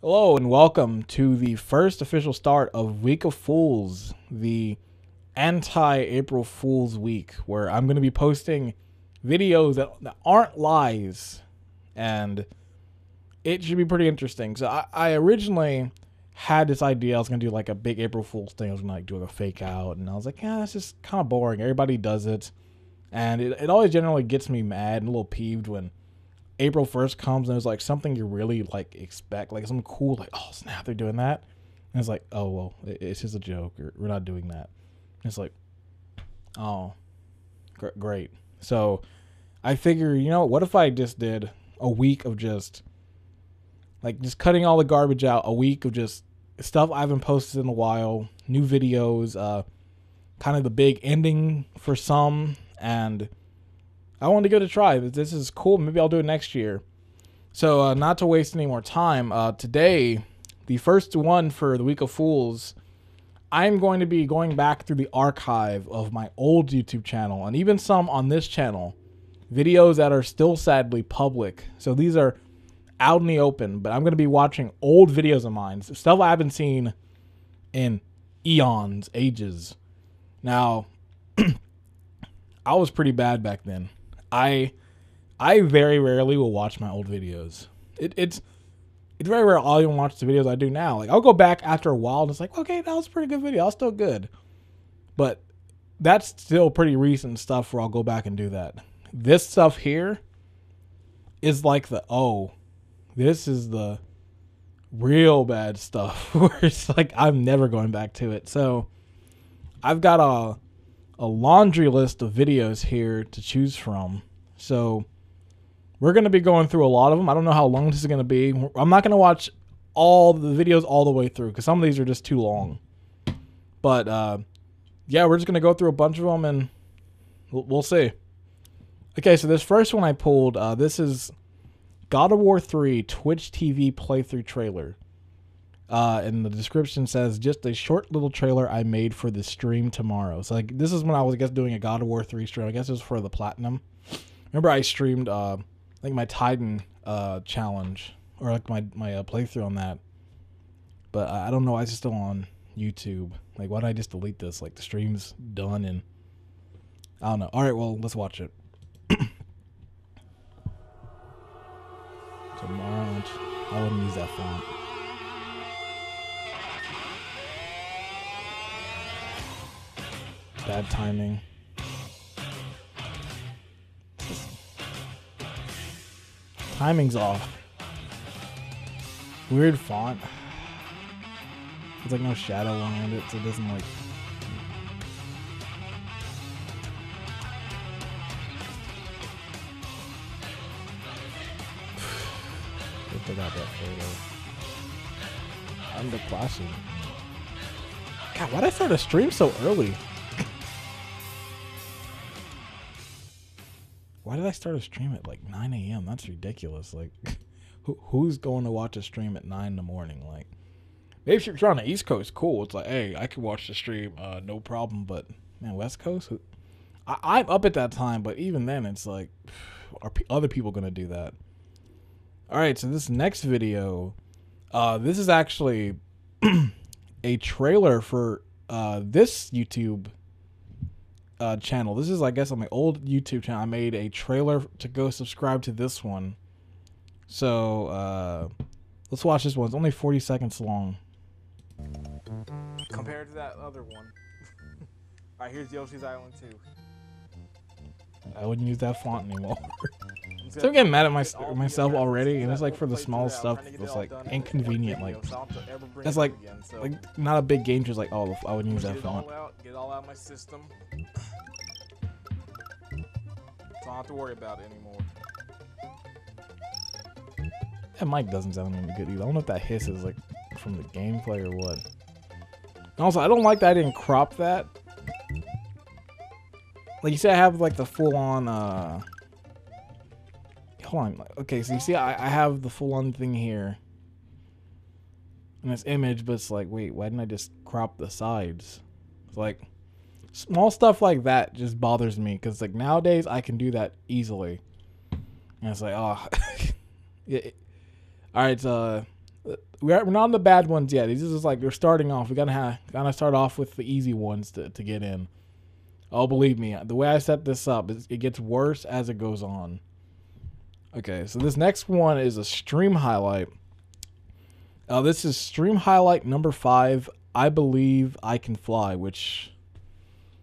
Hello and welcome to the first official start of Week of Fools, the anti April Fool's Week, where I'm going to be posting videos that, that aren't lies and it should be pretty interesting. So I, I originally had this idea I was gonna do like a big April Fool's thing. I was gonna like do like a fake out, and I was like, yeah, it's just kind of boring. Everybody does it, and it, it always generally gets me mad and a little peeved when April first comes and it's like something you really like expect, like something cool, like oh snap, they're doing that, and it's like oh well, it's just a joke. We're not doing that. And it's like oh, gr- great. So I figure, you know, what if I just did a week of just like just cutting all the garbage out, a week of just stuff I haven't posted in a while, new videos, uh, kind of the big ending for some, and I wanted to it a try. This is cool. Maybe I'll do it next year. So, uh, not to waste any more time, uh, today, the first one for the Week of Fools, I'm going to be going back through the archive of my old YouTube channel and even some on this channel, videos that are still sadly public. So, these are out in the open, but I'm going to be watching old videos of mine, stuff I haven't seen in eons, ages. Now, I was pretty bad back then. I I very rarely will watch my old videos. It, it's it's very rare I'll even watch the videos I do now. Like I'll go back after a while and it's like, okay, that was a pretty good video. That's still good. But that's still pretty recent stuff where I'll go back and do that. This stuff here is like the oh, this is the real bad stuff where it's like I'm never going back to it. So I've got a a laundry list of videos here to choose from. So we're going to be going through a lot of them. I don't know how long this is going to be. I'm not going to watch all the videos all the way through because some of these are just too long. But uh, yeah, we're just going to go through a bunch of them and we'll, we'll see. Okay, so this first one I pulled, uh, this is God of War 3 Twitch TV playthrough trailer. Uh, and the description says just a short little trailer I made for the stream tomorrow. So like this is when I was I guess doing a God of War 3 stream. I guess it was for the platinum. Remember I streamed uh I think my Titan uh challenge or like my my uh, playthrough on that. But I don't know why it's still on YouTube. Like why did I just delete this? Like the stream's done and I don't know. All right, well, let's watch it. Tomorrow, I wouldn't use that font. Bad timing. Timing's off. Weird font. There's like no shadow around it, so it doesn't like forgot that photo. I'm the classy. God, why'd I start a stream so early? Why did I start a stream at like 9 a.m.? That's ridiculous. Like, who, who's going to watch a stream at 9 in the morning? Like, maybe if you're on the East Coast, cool. It's like, hey, I can watch the stream, uh, no problem. But, man, West Coast? I, I'm up at that time, but even then, it's like, are p- other people going to do that? All right, so this next video, uh, this is actually a trailer for uh, this YouTube uh, channel. This is, I guess, on my old YouTube channel. I made a trailer to go subscribe to this one. So uh, let's watch this one. It's only 40 seconds long. Compared to that other one. Alright, here's Yoshi's Island 2. I wouldn't use that font anymore. so I'm getting mad at my, myself already, and it's like for the small stuff, it's like inconvenient. Like that's like like not a big game, just like oh I wouldn't use that font. Get all out of my system. So I don't have to worry about it anymore. That mic doesn't sound any good either. I don't know if that hiss is like from the gameplay or what. And also, I don't like that I didn't crop that. Like you said, I have like the full on. uh On. Okay, so you see, I, I have the full on thing here in this image, but it's like, wait, why didn't I just crop the sides? It's like small stuff like that just bothers me because like nowadays I can do that easily, and it's like, oh, Yeah. all right. Uh, we're we're not on the bad ones yet. These is like we're starting off. We gotta have gotta start off with the easy ones to to get in. Oh, believe me, the way I set this up, it gets worse as it goes on. Okay, so this next one is a stream highlight. Uh, this is stream highlight number five. I believe I can fly, which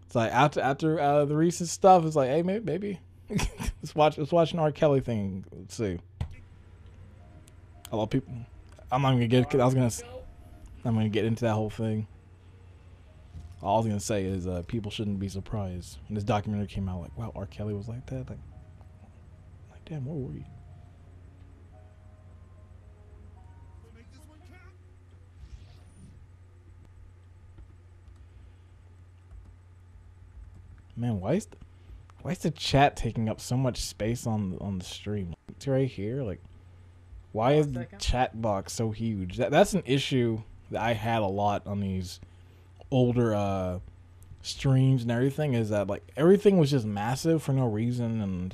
it's like after after uh, the recent stuff, it's like, hey, maybe, maybe. let's watch let's watch an R. Kelly thing. Let's see. A lot of people. I'm not gonna get. I was gonna. I'm gonna get into that whole thing. All I was gonna say is uh, people shouldn't be surprised when this documentary came out. Like, wow, R. Kelly was like that. Like damn, where were you? Man, why is the, why is the chat taking up so much space on on the stream? It's right here. Like, why is the chat box so huge? That that's an issue that I had a lot on these older uh streams and everything. Is that like everything was just massive for no reason, and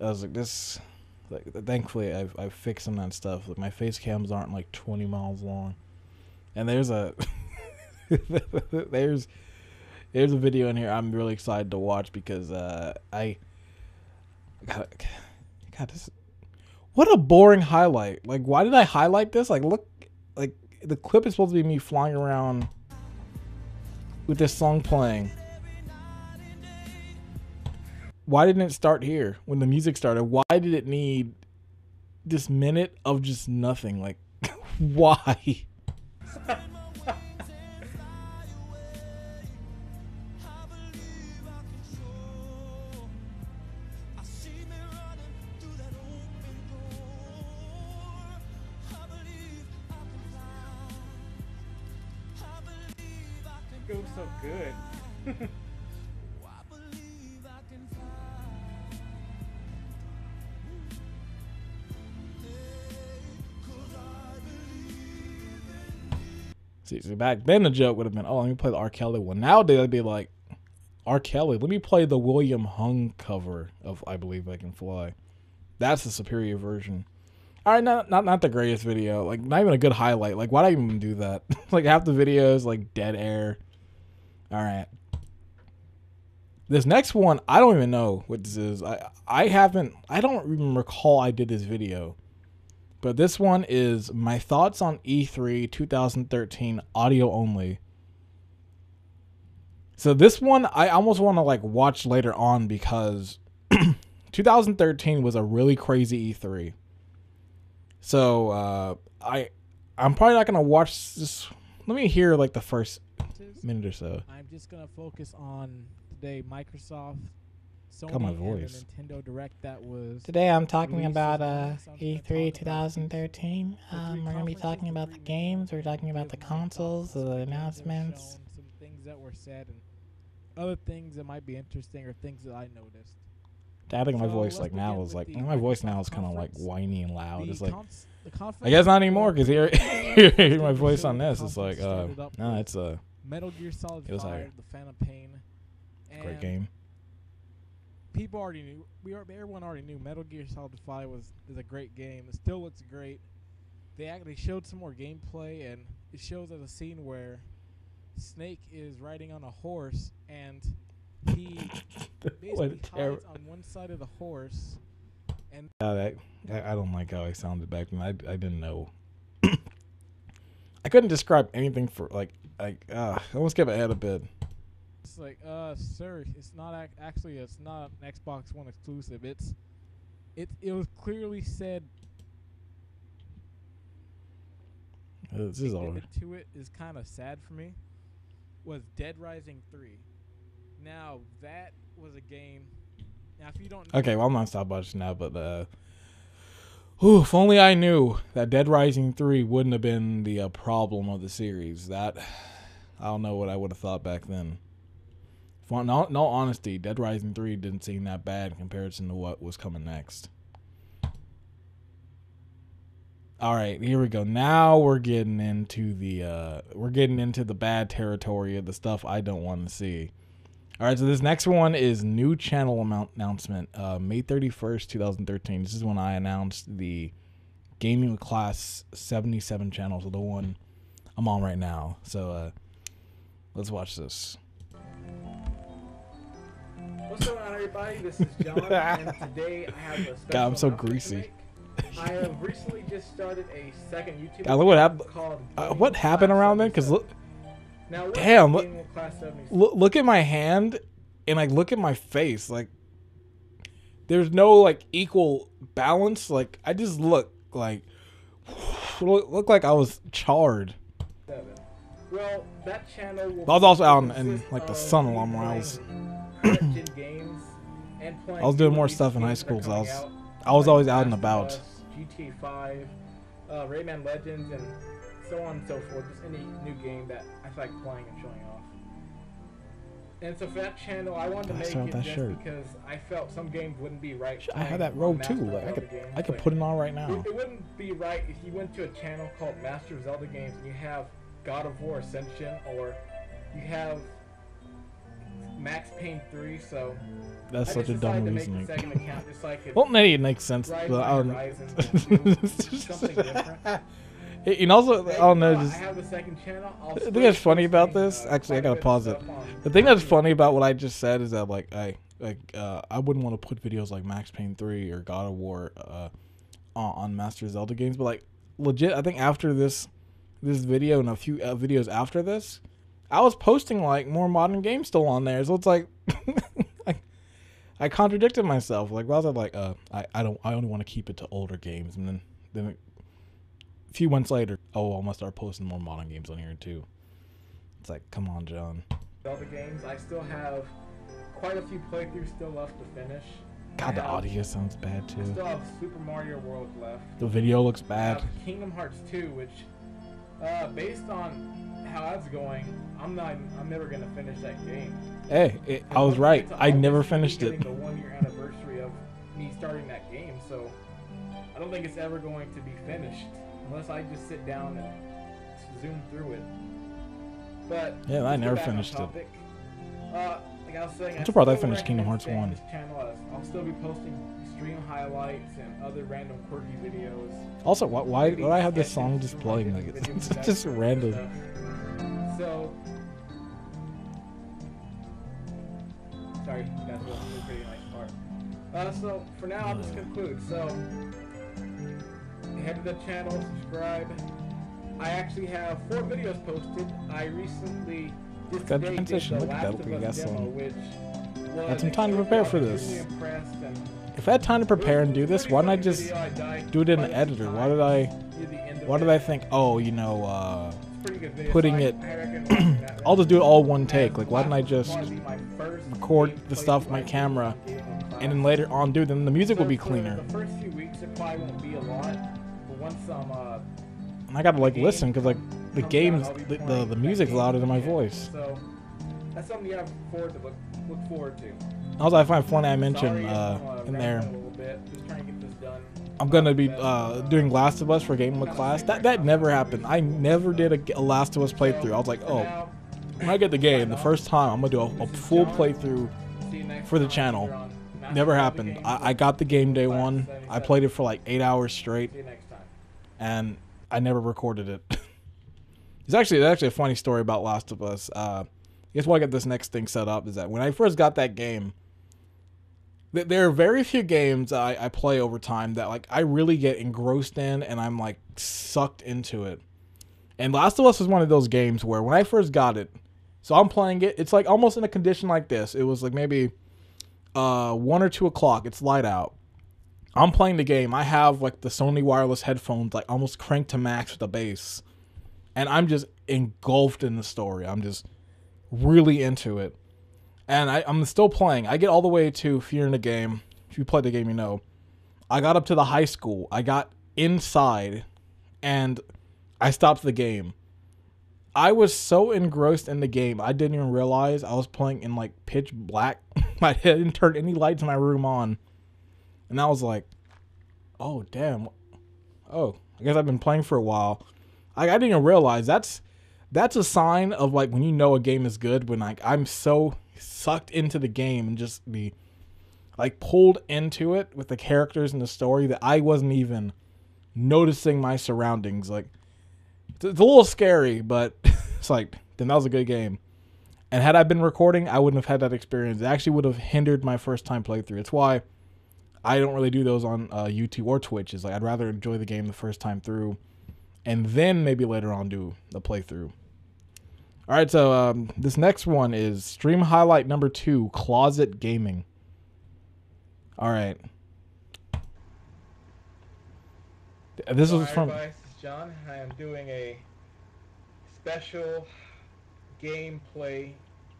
I was like this. Like, thankfully, I've I've fixed some of that stuff. Like my face cams aren't like twenty miles long, and there's a there's there's a video in here I'm really excited to watch because uh, I God, God this what a boring highlight. Like why did I highlight this? Like look like the clip is supposed to be me flying around with this song playing. Why didn't it start here when the music started? Why did it need this minute of just nothing? Like why? It was so good. Back then the joke would have been, oh, let me play the R. Kelly one. Nowadays, I'd be like, R. Kelly, let me play the William Hung cover of I Believe I Can Fly. That's the superior version. All right, not, not not the greatest video. Like, not even a good highlight. Like, why'd I even do that? like, half the videos, like, dead air. All right. This next one, I don't even know what this is. I I haven't, I don't even recall I did this video. But this one is my thoughts on E E3 2013 audio only. So this one I almost want to like watch later on because 2013 was a really crazy E3. So uh I I'm probably not going to watch this let me hear like the first minute or so. I'm just gonna focus on today Microsoft, Sony, Got my voice. Nintendo Direct that was. Today I'm talking about uh, release. I'm just gonna E3 talk about these- 2013. Um, we're gonna be talking about the games. We're talking about the consoles, the games that were announcements. some things that were said, and other things that might be interesting or things that I noticed. I think my So voice like now is like my voice now is kind of like whiny and loud. It's like cons- I guess not anymore because here hear my voice on this. It's like uh no, with it's a Metal Gear Solid It was 5, higher. The Phantom Pain. great game. People already knew. We are, everyone already knew Metal Gear Solid 5 was is a great game. It still looks great. They actually showed some more gameplay, and it shows a scene where Snake is riding on a horse, and he basically hides on one side of the horse. Yeah, that, I, I don't like how I sounded back then. I, I didn't know. I couldn't describe anything for like like uh, I almost gave skip ahead a bit. It's like, uh, sir, it's not ac- actually it's not an Xbox One exclusive. It's it it was clearly said Uh, This is all. to it is kind of sad for me was Dead Rising 3. Now, that was a game. Now, if you don't know, Okay, well I'm not stop watching now, but uh, whew, if only I knew that Dead Rising three wouldn't have been the uh, problem of the series. That I don't know what I would have thought back then. No, no honesty, Dead Rising three didn't seem that bad in comparison to what was coming next. All right, here we go. Now we're getting into the uh, we're getting into the bad territory of the stuff I don't want to see. All right, so this next one is new channel amount announcement. Uh, May 31st, 2013. This is when I announced the Gaming Class 77 channel, so the one I'm on right now. So uh, let's watch this. What's going on, everybody? This is John, and today I have a special God, I'm so greasy. I have recently just started a second YouTube. God, look what account hap- called Uh, what happened around then? Because look, Now, damn, look- look, look at my hand and like look at my face. Like, there's no like equal balance. Like, I just look like look, look like I was charred. Seven. Well, that channel will I was also out in- in, like, the sun a lot more. I was- I was doing more stuff in high games that are school, so I was- out. I was always out and about. GTA 5, uh, Rayman Legends, and so on and so forth. Just any new game that I feel like playing and showing off. And so for that channel, I wanted to I make it just shirt. because I felt some games wouldn't be right. I had that robe too. Like I could games, I could like, put it on right now. it, it wouldn't be right if you went to a channel called Master of Zelda Games and you have God of War Ascension or you have Max Payne 3. So That's I such a dumb reasoning. make the second account just so I Well, maybe it makes sense, but I don't. horizons and do something different. and also, I don't know. Just I have the second channel. I'll The thing that's funny about this- uh, actually, I gotta pause it. the thing that's funny about what I just said is that like I like uh, I wouldn't want to put videos like Max Payne three or God of War uh, on, on Master Zelda games, but like legit, I think after this this video and a few uh, videos after this, I was posting like more modern games still on there. So it's like I, I contradicted myself. Like, well, I was like, uh, I, I don't, I only want to keep it to older games, and then then a few months later, oh, I'm gonna start posting more modern games on here too. It's like, come on, John. Zelda games. I still have quite a few playthroughs still left to finish. God, the audio sounds bad I too. still have Super Mario World left. The video looks I bad. Kingdom Hearts 2, which, uh, based on how that's going, I'm not. I'm never gonna finish that game. Hey, it, I was right. I never August, we'll be finished it. The one year anniversary of me starting that game, so I don't think it's ever going to be finished unless I just sit down and zoom through it. But Yeah, I never finished it. Uh, like I was saying, I'm surprised I finished Kingdom Hearts 1. channel I'll still be posting stream highlights and other random quirky videos. Also, why why, do I have this song just playing? Like it's, just random. stuff. So, sorry, that's a a pretty nice part. Uh, so for now, I'll just conclude. So, head to the channel, subscribe. I actually have four videos posted. I recently just Good transition. Look at that. of We Us got demo, some- which Had some time to prepare for this. If I had time to prepare and do this, why didn't I just do it in the editor? Why did I? Why did I think? Oh, you know, uh, putting it- I'll just do it all one take. Like, why didn't I just record the stuff with my camera and then later on do? Then the music will be cleaner. And I gotta like listen because like the games, the, the, the music's louder than my voice. So that's something you have to look forward to. Also, I find funny I mentioned uh, in there. a little bit, just trying to get this done. I'm gonna be uh, doing Last of Us for Game of Class. That that never happened. I never did a, a Last of Us playthrough. I was like, oh, when I get the game, the first time I'm gonna do a, a full playthrough. see you next for the channel. here on Master Never happened. I, I got the game day one. I played it for like eight hours straight, See you next time. and I never recorded it. it's actually it's actually a funny story about Last of Us. Uh, guess why I got this next thing set up is that when I first got that game, there are very few games I, I play over time that like I really get engrossed in and I'm like sucked into it. And Last of Us was one of those games where when I first got it, so I'm playing it, it's like almost in a condition like this. It was like maybe uh one or two o'clock, it's light out. I'm playing the game. I have like the Sony wireless headphones like almost cranked to max with the bass. And I'm just engulfed in the story. I'm just really into it. And I, I'm still playing. I get all the way to you're in the game. If you play the game, you know. I got up to the high school. I got inside and I stopped the game. I was so engrossed in the game, I didn't even realize I was playing in like pitch black. I didn't turn any lights in my room on. And I was like, oh, damn. Oh, I guess I've been playing for a while. I, I didn't even realize that's that's a sign of like when you know a game is good when like I'm so sucked into the game and just be like pulled into it with the characters and the story that I wasn't even noticing my surroundings. Like it's, it's a little scary, but it's like then that was a good game. And had I been recording, I wouldn't have had that experience. It actually would have hindered my first time playthrough. It's why I don't really do those on uh, YouTube or Twitch. Is like I'd rather enjoy the game the first time through, and then maybe later on do the playthrough. All right, so um, this next one is stream highlight number two: closet gaming. All right, this was from. This is John. I am doing a special gameplay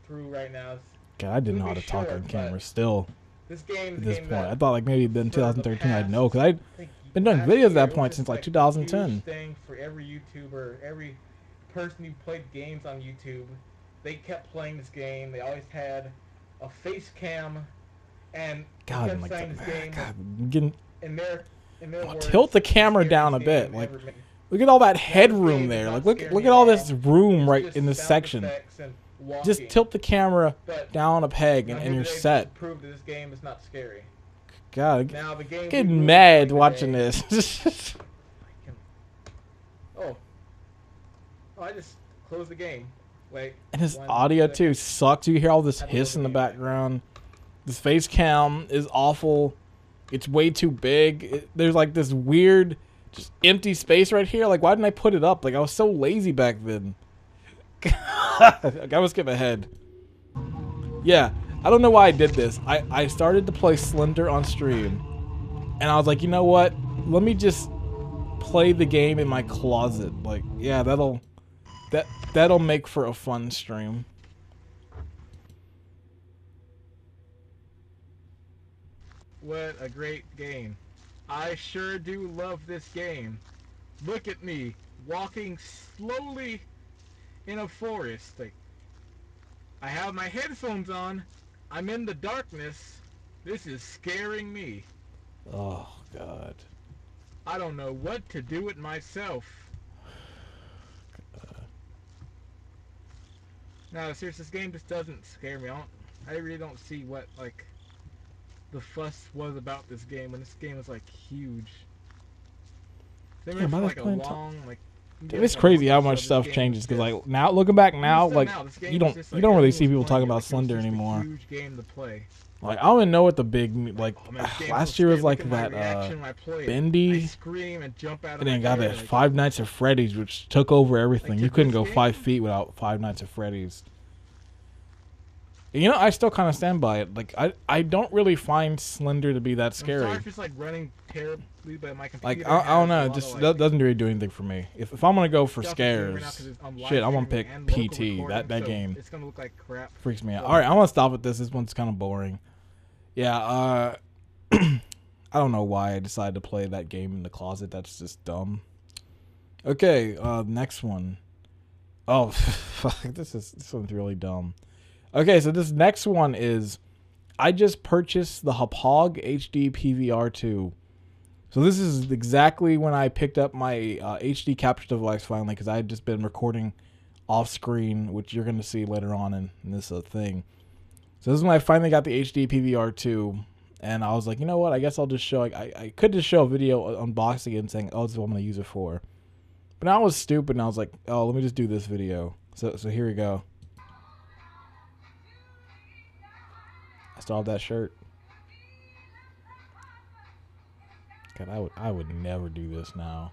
through right now. God, I didn't know how to talk on camera still This game at this point. I thought like maybe in for the 2013 I'd know because I I think, been doing videos at that point since, like, 2010. thing for every YouTuber, every person who played games on YouTube. They kept playing this game. They always had a face cam, and God, kept I'm like, saying this game God, I'm getting in their in their Well, words, tilt the camera down a bit, like, look at all that headroom there. Like look look at all this room right in this section. Just tilt the camera down a peg and, and you're set. Prove that this game is not scary. God, Now the game. getting mad watching this. Oh. Oh, I just closed the game. Wait. and his one audio too sucks. You hear all this hiss in the background. This face cam is awful. It's way too big. It, there's like this weird, just empty space right here. Like, why didn't I put it up? Like, I was so lazy back then. I gotta skip ahead. Yeah, I don't know why I did this. I, I started to play Slender on stream, and I was like, you know what? Let me just play the game in my closet. Like, yeah, that'll that that'll make for a fun stream. What a great game. I sure do love this game. Look at me, walking slowly in a forest. Like, I have my headphones on. I'm in the darkness. This is scaring me. Oh God. I don't know what to do with myself. No, seriously, this game just doesn't scare me. I, don't, I really don't see what like the fuss was about this game when this game was like huge. They Yeah, by for, like a point in ti- long like. Dude, it's crazy how much stuff changes because like now looking back now like game you don't just, you don't really see people talking about like, Slender anymore. Huge game to play. Like I don't even know what the big like Oh, man, last year was like Look at my that uh reaction when I play Bendy and jump out of and then got like, Five Nights at Freddy's which took over everything. Like, you couldn't go game? five feet without Five Nights at Freddy's. And, you know, I still kind of stand by it. Like I I don't really find Slender to be that I'm scary. sorry if it's like running terribly, but my computer. Like I, I don't know, it just like, doesn't really do anything for me. If, if I'm gonna go for scares, it's doing right now scares, 'cause it's on live shit, I'm gonna pick PT. That that so game It's gonna look like crap. freaks me out. All right, I'm gonna stop with this. This one's kind of boring. Yeah, uh, I don't know why I decided to play that game in the closet. That's just dumb. Okay, uh, next one. Oh, fuck, this is this one's really dumb. Okay, so this next one is I just purchased the Hauppauge HD PVR 2. So this is exactly when I picked up my uh, HD capture device finally because I had just been recording off screen, which you're going to see later on in, in this uh, thing. So this is when I finally got the HD PVR 2, and I was like, you know what? I guess I'll just show. I, I could just show a video unboxing and saying, oh, this is what I'm to use it for. But now I was stupid, and I was like, oh, let me just do this video. So so here we go. I still have that shirt. God, I would I would never do this now.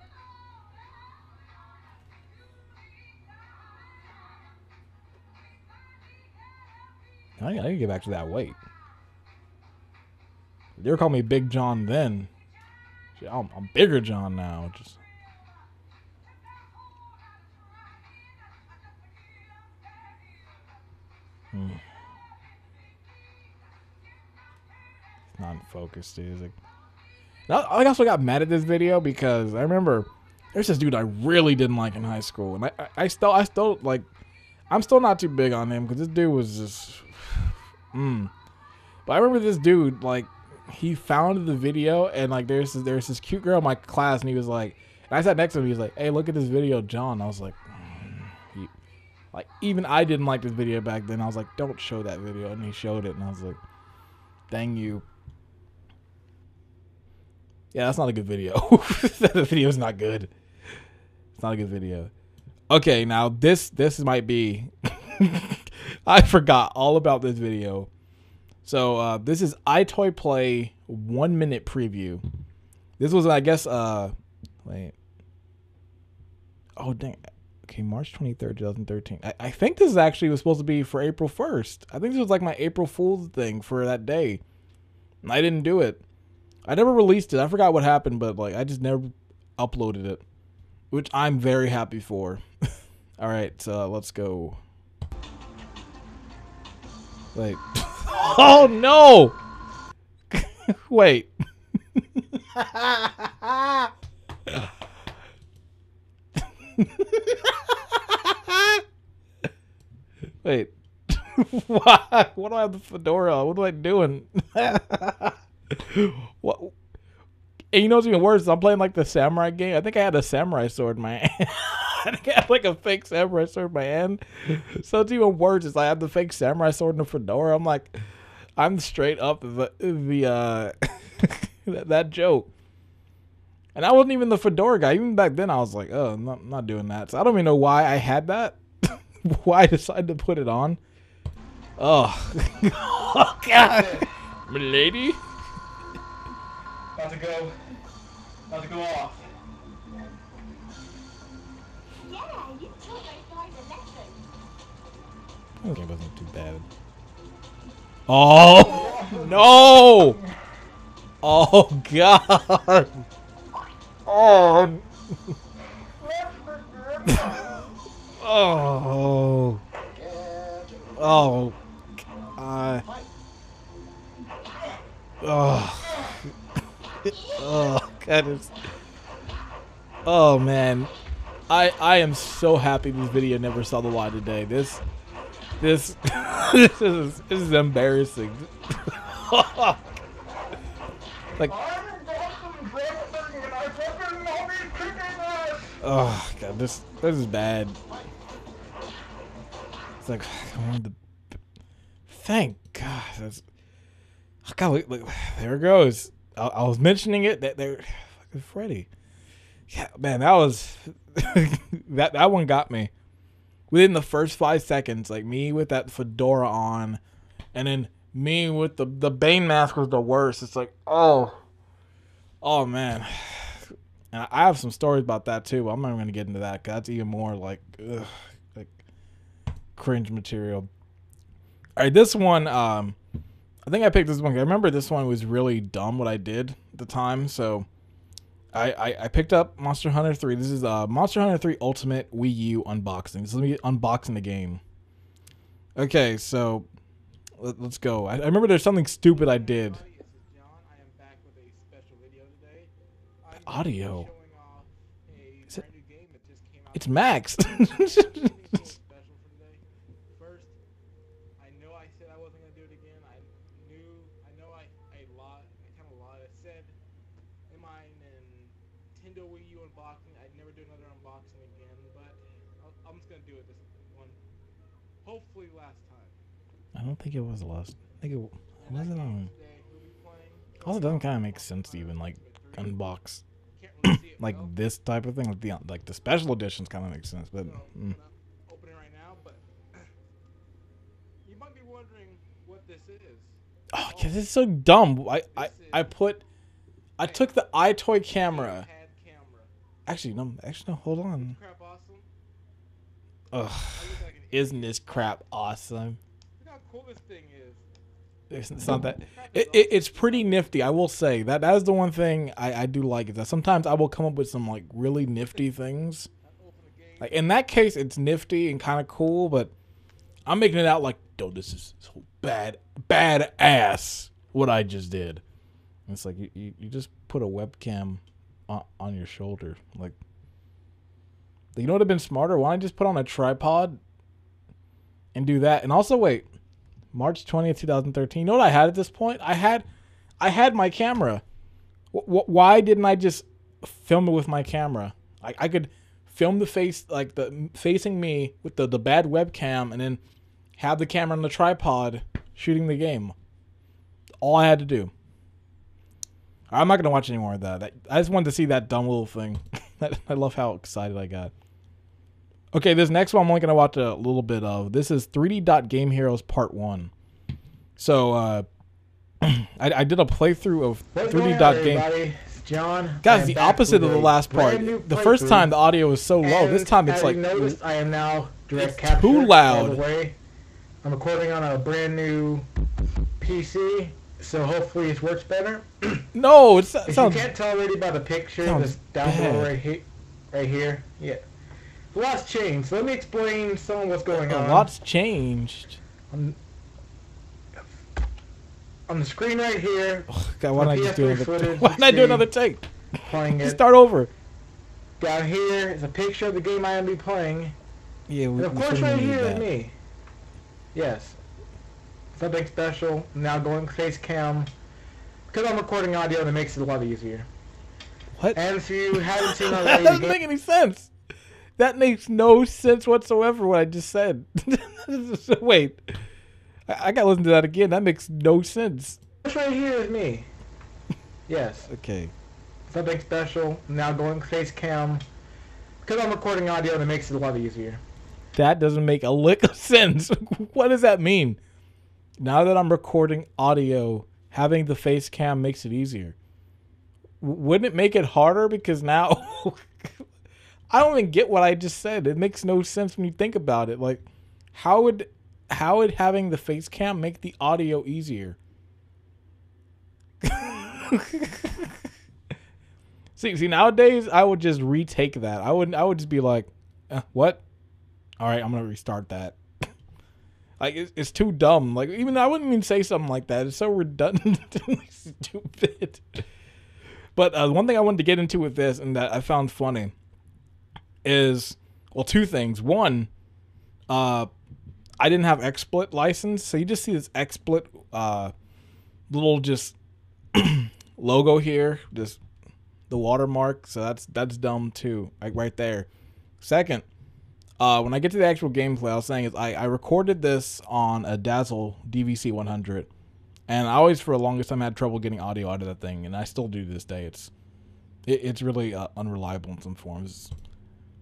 I, I to get back to that weight. They were calling me Big John then. I'm, I'm bigger John now. Just Hmm. It's not in focus, dude. Like, I also got mad at this video because I remember there's this dude I really didn't like in high school, and I, I, I still, I still like, I'm still not too big on him because this dude was just, mm. But I remember this dude like, he found the video and like there's this, there's this cute girl in my class and he was like, and I sat next to him. He was like, "Hey, look at this video, John." I was like, mm. Like even I didn't like this video back then. I was like, don't show that video, and he showed it, and I was like, dang you. Yeah, that's not a good video. the video is not good. It's not a good video. Okay, now this this might be. I forgot all about this video. So uh, this is EyeToy Play one minute preview. This was, I guess, uh, wait. Oh dang. Okay, March twenty third, two thousand thirteen. I, I think this is actually was supposed to be for April first. I think this was like my April Fool's thing for that day. And I didn't do it. I never released it. I forgot what happened, but like I just never uploaded it, which I'm very happy for. All right, so let's go. Wait. oh no! Wait. Wait. Why? What do I have the fedora? What am I doing? what? And you know what's even worse? I'm playing like the samurai game. I think I had a samurai sword in my hand. I think I had like a fake samurai sword in my hand. So it's even worse. Is I have the fake samurai sword in the fedora. I'm like, I'm straight up the the uh that, that joke. And I wasn't even the fedora guy. Even back then, I was like, oh, I'm not, I'm not doing that. So I don't even know why I had that. why I decided to put it on. Oh, oh God, milady. About to go. About to go off. Okay, wasn't too bad. Oh no! Oh God! Oh! oh! Oh! Oh! oh goodness! Oh man! I I am so happy this video never saw the light of day. This this this is this is embarrassing. like oh god, this this is bad. It's like. Thank God. That's. Oh, God, look, look, there it goes. I, I was mentioning it that they're fucking Freddy. Yeah, man, that was that that one got me within the first five seconds, like me with that fedora on, and then me with the the Bane mask was the worst. It's like, oh, oh man. And I have some stories about that too. I'm not even gonna get into that. Cause that's even more like, ugh, like cringe material. All right, this one. Um, I think I picked this one. I remember this one was really dumb what I did at the time. So. I, I, I picked up Monster Hunter 3. This is uh, Monster Hunter 3 Ultimate Wii U unboxing. This is me unboxing the game. Okay, so let, us go. I, I remember there's something stupid I did. Audio. is John. I am back with a special video today. I'm Audio. showing off a Is it- brand new game that just came out. It's Max. Anything special for today. First, I know I said I wasn't gonna do it again. I knew, I know I, I lied, I kind of lied. I said in my Nintendo Wii U unboxing, I'd never do another unboxing again, but I'll, I'm just gonna do it this one. Hopefully last time. I don't think it was last. I think it was it on. playing Also, doesn't kind of make sense to even like unbox like this type of thing. Like the like the special editions kind of make sense, but mm. I'm gonna open it right now, but you might be wondering what this is. oh, so dumb. I I I put I took the EyeToy camera. Actually, no. Actually, no. Hold on. Ugh. Isn't this crap awesome? Look how cool this thing is. It's, it's not that. Crap It, is it, it's pretty nifty. I will say that that is the one thing I, I do like is that sometimes I will come up with some like really nifty things. awesome. Open the game. Like in that case, it's nifty and kind of cool, but I'm making it out like, yo, this is so bad, bad ass what I just did. And it's like you, you, you just put a webcam on, on your shoulder. Like, you know what would have been smarter? Why don't you just put on a tripod and do that? And also, wait, March 20th, 2013. You know what I had at this point? I had, I had my camera. W- why didn't I just film it with my camera? I, I could film the face like the facing me with the the bad webcam, and then have the camera on the tripod shooting the game. All I had to do. I'm not gonna watch any more of that. I just wanted to see that dumb little thing. I love how excited I got. Okay, this next one I'm only gonna watch a little bit of. This is 3D Dot Game Heroes Part One. So uh, I, I did a playthrough of What's 3D Dot Game. John. Guys, the opposite of the last part. The first time the audio was so low. This time it's like noticed, I am now direct It's too by loud. the way. I'm recording on a brand new PC, so hopefully it works better. no. It's, it sounds you can't tell already by the picture that's down bad. right here, right here, yeah. Lot's changed. Let me explain some of what's going a on. lot's changed. on, on the screen right here, Oh, God, why did I just do another? Why did I do another take? playing it. Start over. Down here is a picture of the game I am gonna be playing. Yeah, we, And of we course, right here is me. Yes. Something special. Now going face cam. Because I'm recording audio, that makes it a lot easier. What? And if you haven't seen that already, the doesn't make any sense. That makes no sense whatsoever. What I just said. Wait, I, I gotta listen to that again. That makes no sense. this right here is me. Yes. Okay. Something special. Now going face cam. Because I'm recording audio, that makes it a lot easier. That doesn't make a lick of sense. what does that mean? Now that I'm recording audio, having the face cam makes it easier. W- Wouldn't it make it harder? Because now I don't even get what I just said. It makes no sense when you think about it. Like, how would how would having the face cam make the audio easier? see, see, nowadays I would just retake that. I wouldn't. I would just be like, uh, "What? All right, I'm gonna restart that." Like it's, it's too dumb. Like even I wouldn't even say something like that. It's so redundantly stupid. But uh, one thing I wanted to get into with this and that I found funny is well, two things. One, uh, I didn't have XSplit license, so you just see this XSplit uh, little just logo here, just the watermark. So that's that's dumb too, like right there. Second, uh, when I get to the actual gameplay, I was saying is I, I recorded this on a Dazzle DVC 100, and I always for the longest time had trouble getting audio out of that thing, and I still do to this day. It's it, it's really uh, unreliable in some forms.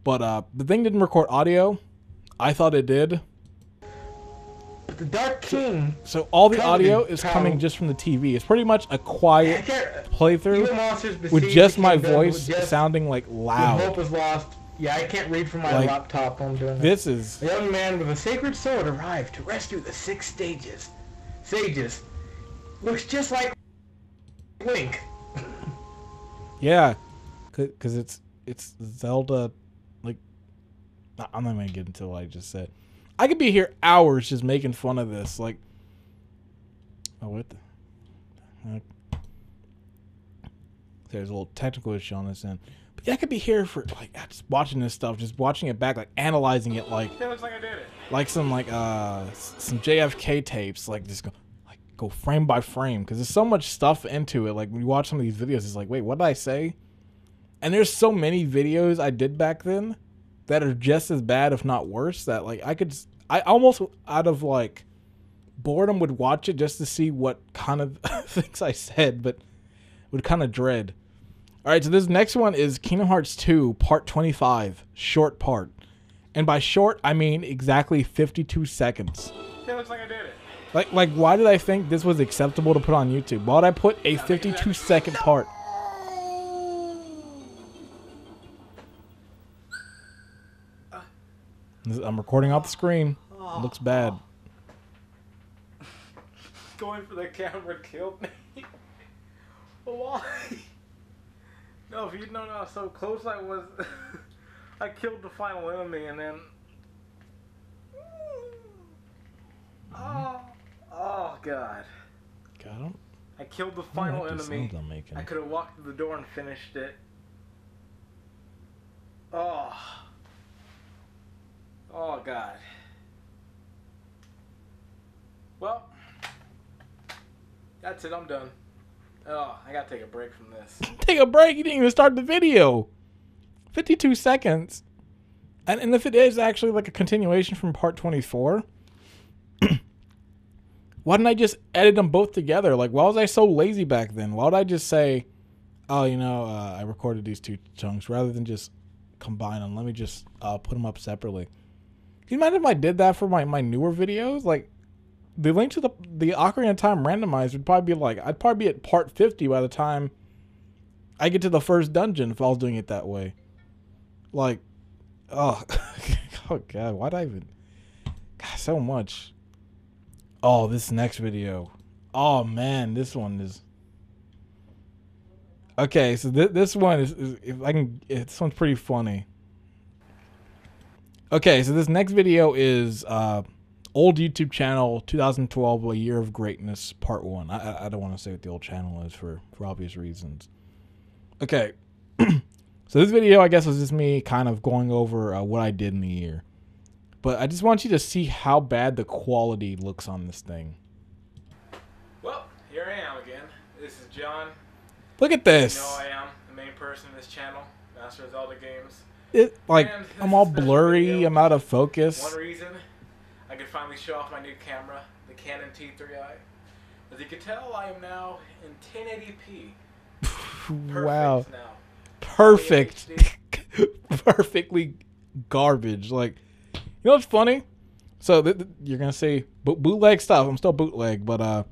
But uh, the thing didn't record audio. I thought it did. But the Dark King. So all the audio is coming just from the TV. It's pretty much a quiet playthrough with just my voice just sounding like loud. Hope is lost. Yeah, I can't read from my Like, laptop while I'm doing This this. is A young man with a sacred sword arrived to rescue the six stages. Sages. Looks just like Link. Yeah, because it's it's Zelda. I'm not gonna get into what I just said. I could be here hours just making fun of this. Like, oh, what the? uh, There's a little technical issue on this end, but yeah, I could be here for like just watching this stuff, just watching it back, like analyzing it, like It looks like I did it. like some like uh some JFK tapes, like just go like go frame by frame because there's so much stuff into it. Like when you watch some of these videos, it's like, wait, what did I say? And there's so many videos I did back then that are just as bad, if not worse. That like I could, I almost out of like boredom would watch it just to see what kind of things I said, but would kind of dread. All right, so this next one is Kingdom Hearts 2, Part 25, short part. And by short, I mean exactly 52 seconds. It looks like I did it. Like, like, why did I think this was acceptable to put on YouTube? Why would I put a 52 second part? This- I'm recording off the screen. It looks bad. Going for the camera killed me. Why? No, if you'd known know how so close I was, I killed the final enemy and then. Mm, mm-hmm. Oh, oh God! God, I I killed the I final like enemy. I could have walked through the door and finished it. Oh. Oh God. Well, that's it. I'm done. Oh, I gotta take a break from this. Take a break. You didn't even start the video. 52 seconds. And, and if it is actually like a continuation from part 24, why didn't I just edit them both together? Like, why was I so lazy back then? Why would I just say, oh, you know, uh, I recorded these two chunks rather than just combine them? Let me just uh, put them up separately. You imagine if I did that for my, my newer videos? Like, the link to the the Ocarina of Time randomized would probably be like, I'd probably be at part 50 by the time I get to the first dungeon if I was doing it that way. Like, oh, oh God, why'd I even? God, so much. Oh, this next video. Oh man, this one is. Okay, so th- this one is, is if I can, this one's pretty funny. Okay, so this next video is uh, old YouTube channel 2012, a year of greatness, part one. I I, don't want to say what the old channel is for for obvious reasons. Okay, so this video I guess was just me kind of going over uh, what I did in the year. But I just want you to see how bad the quality looks on this thing. Well, here I am again. This is John. Look at this. You know I am the main person in this channel, Master of Zelda games. It like this I'm all is a special blurry. I'm out of focus. One reason I could finally show off my new camera, the Canon T3i. As you can tell, I am now in 1080p. Perfect wow, now. perfect, perfectly garbage. Like, you know what's funny? So th- th- you're gonna say bo- bootleg stuff. I'm still bootleg, but uh,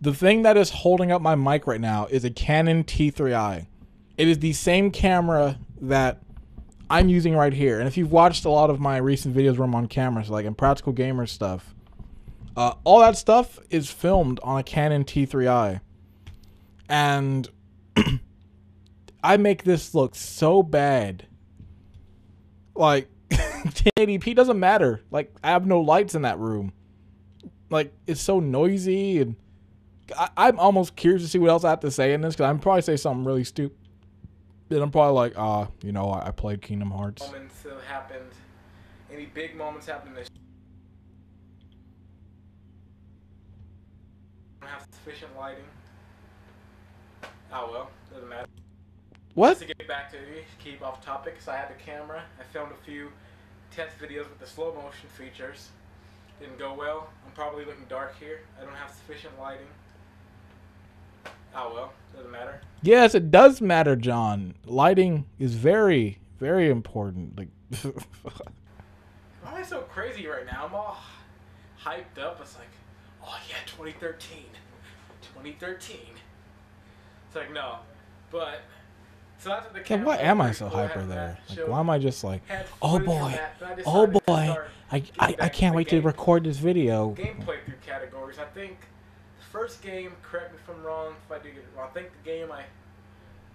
the thing that is holding up my mic right now is a Canon T3i. It is the same camera that I'm using right here. And if you've watched a lot of my recent videos where I'm on camera, so like in Practical Gamer stuff, uh, all that stuff is filmed on a Canon T3i. And I make this look so bad. Like 1080p doesn't matter. Like I have no lights in that room. Like it's so noisy and I, I'm almost curious to see what else I have to say in this because I'm probably say something really stupid. And I'm probably like, ah, you know, I, I played Kingdom Hearts. moments that happened, any big moments happened in this. I don't have sufficient lighting. Oh well, doesn't matter. What? Just to get back to me, keep off topic, so I had the camera. I filmed a few test videos with the slow motion features. Didn't go well. I'm probably looking dark here. I don't have sufficient lighting. Oh well, doesn't matter. Yes, it does matter, John. Lighting is very, very important. Like, Why am I so crazy right now? I'm all hyped up. It's like, oh yeah, 2013. 2013. It's like, no. But, so after the yeah, camera, why am I so hyper there? Like, why am I just like, oh boy, that, oh boy, I, I, I can't wait to record this video. Game playthrough categories. I think first game, correct me if I'm wrong, if I do get it wrong, I think the game I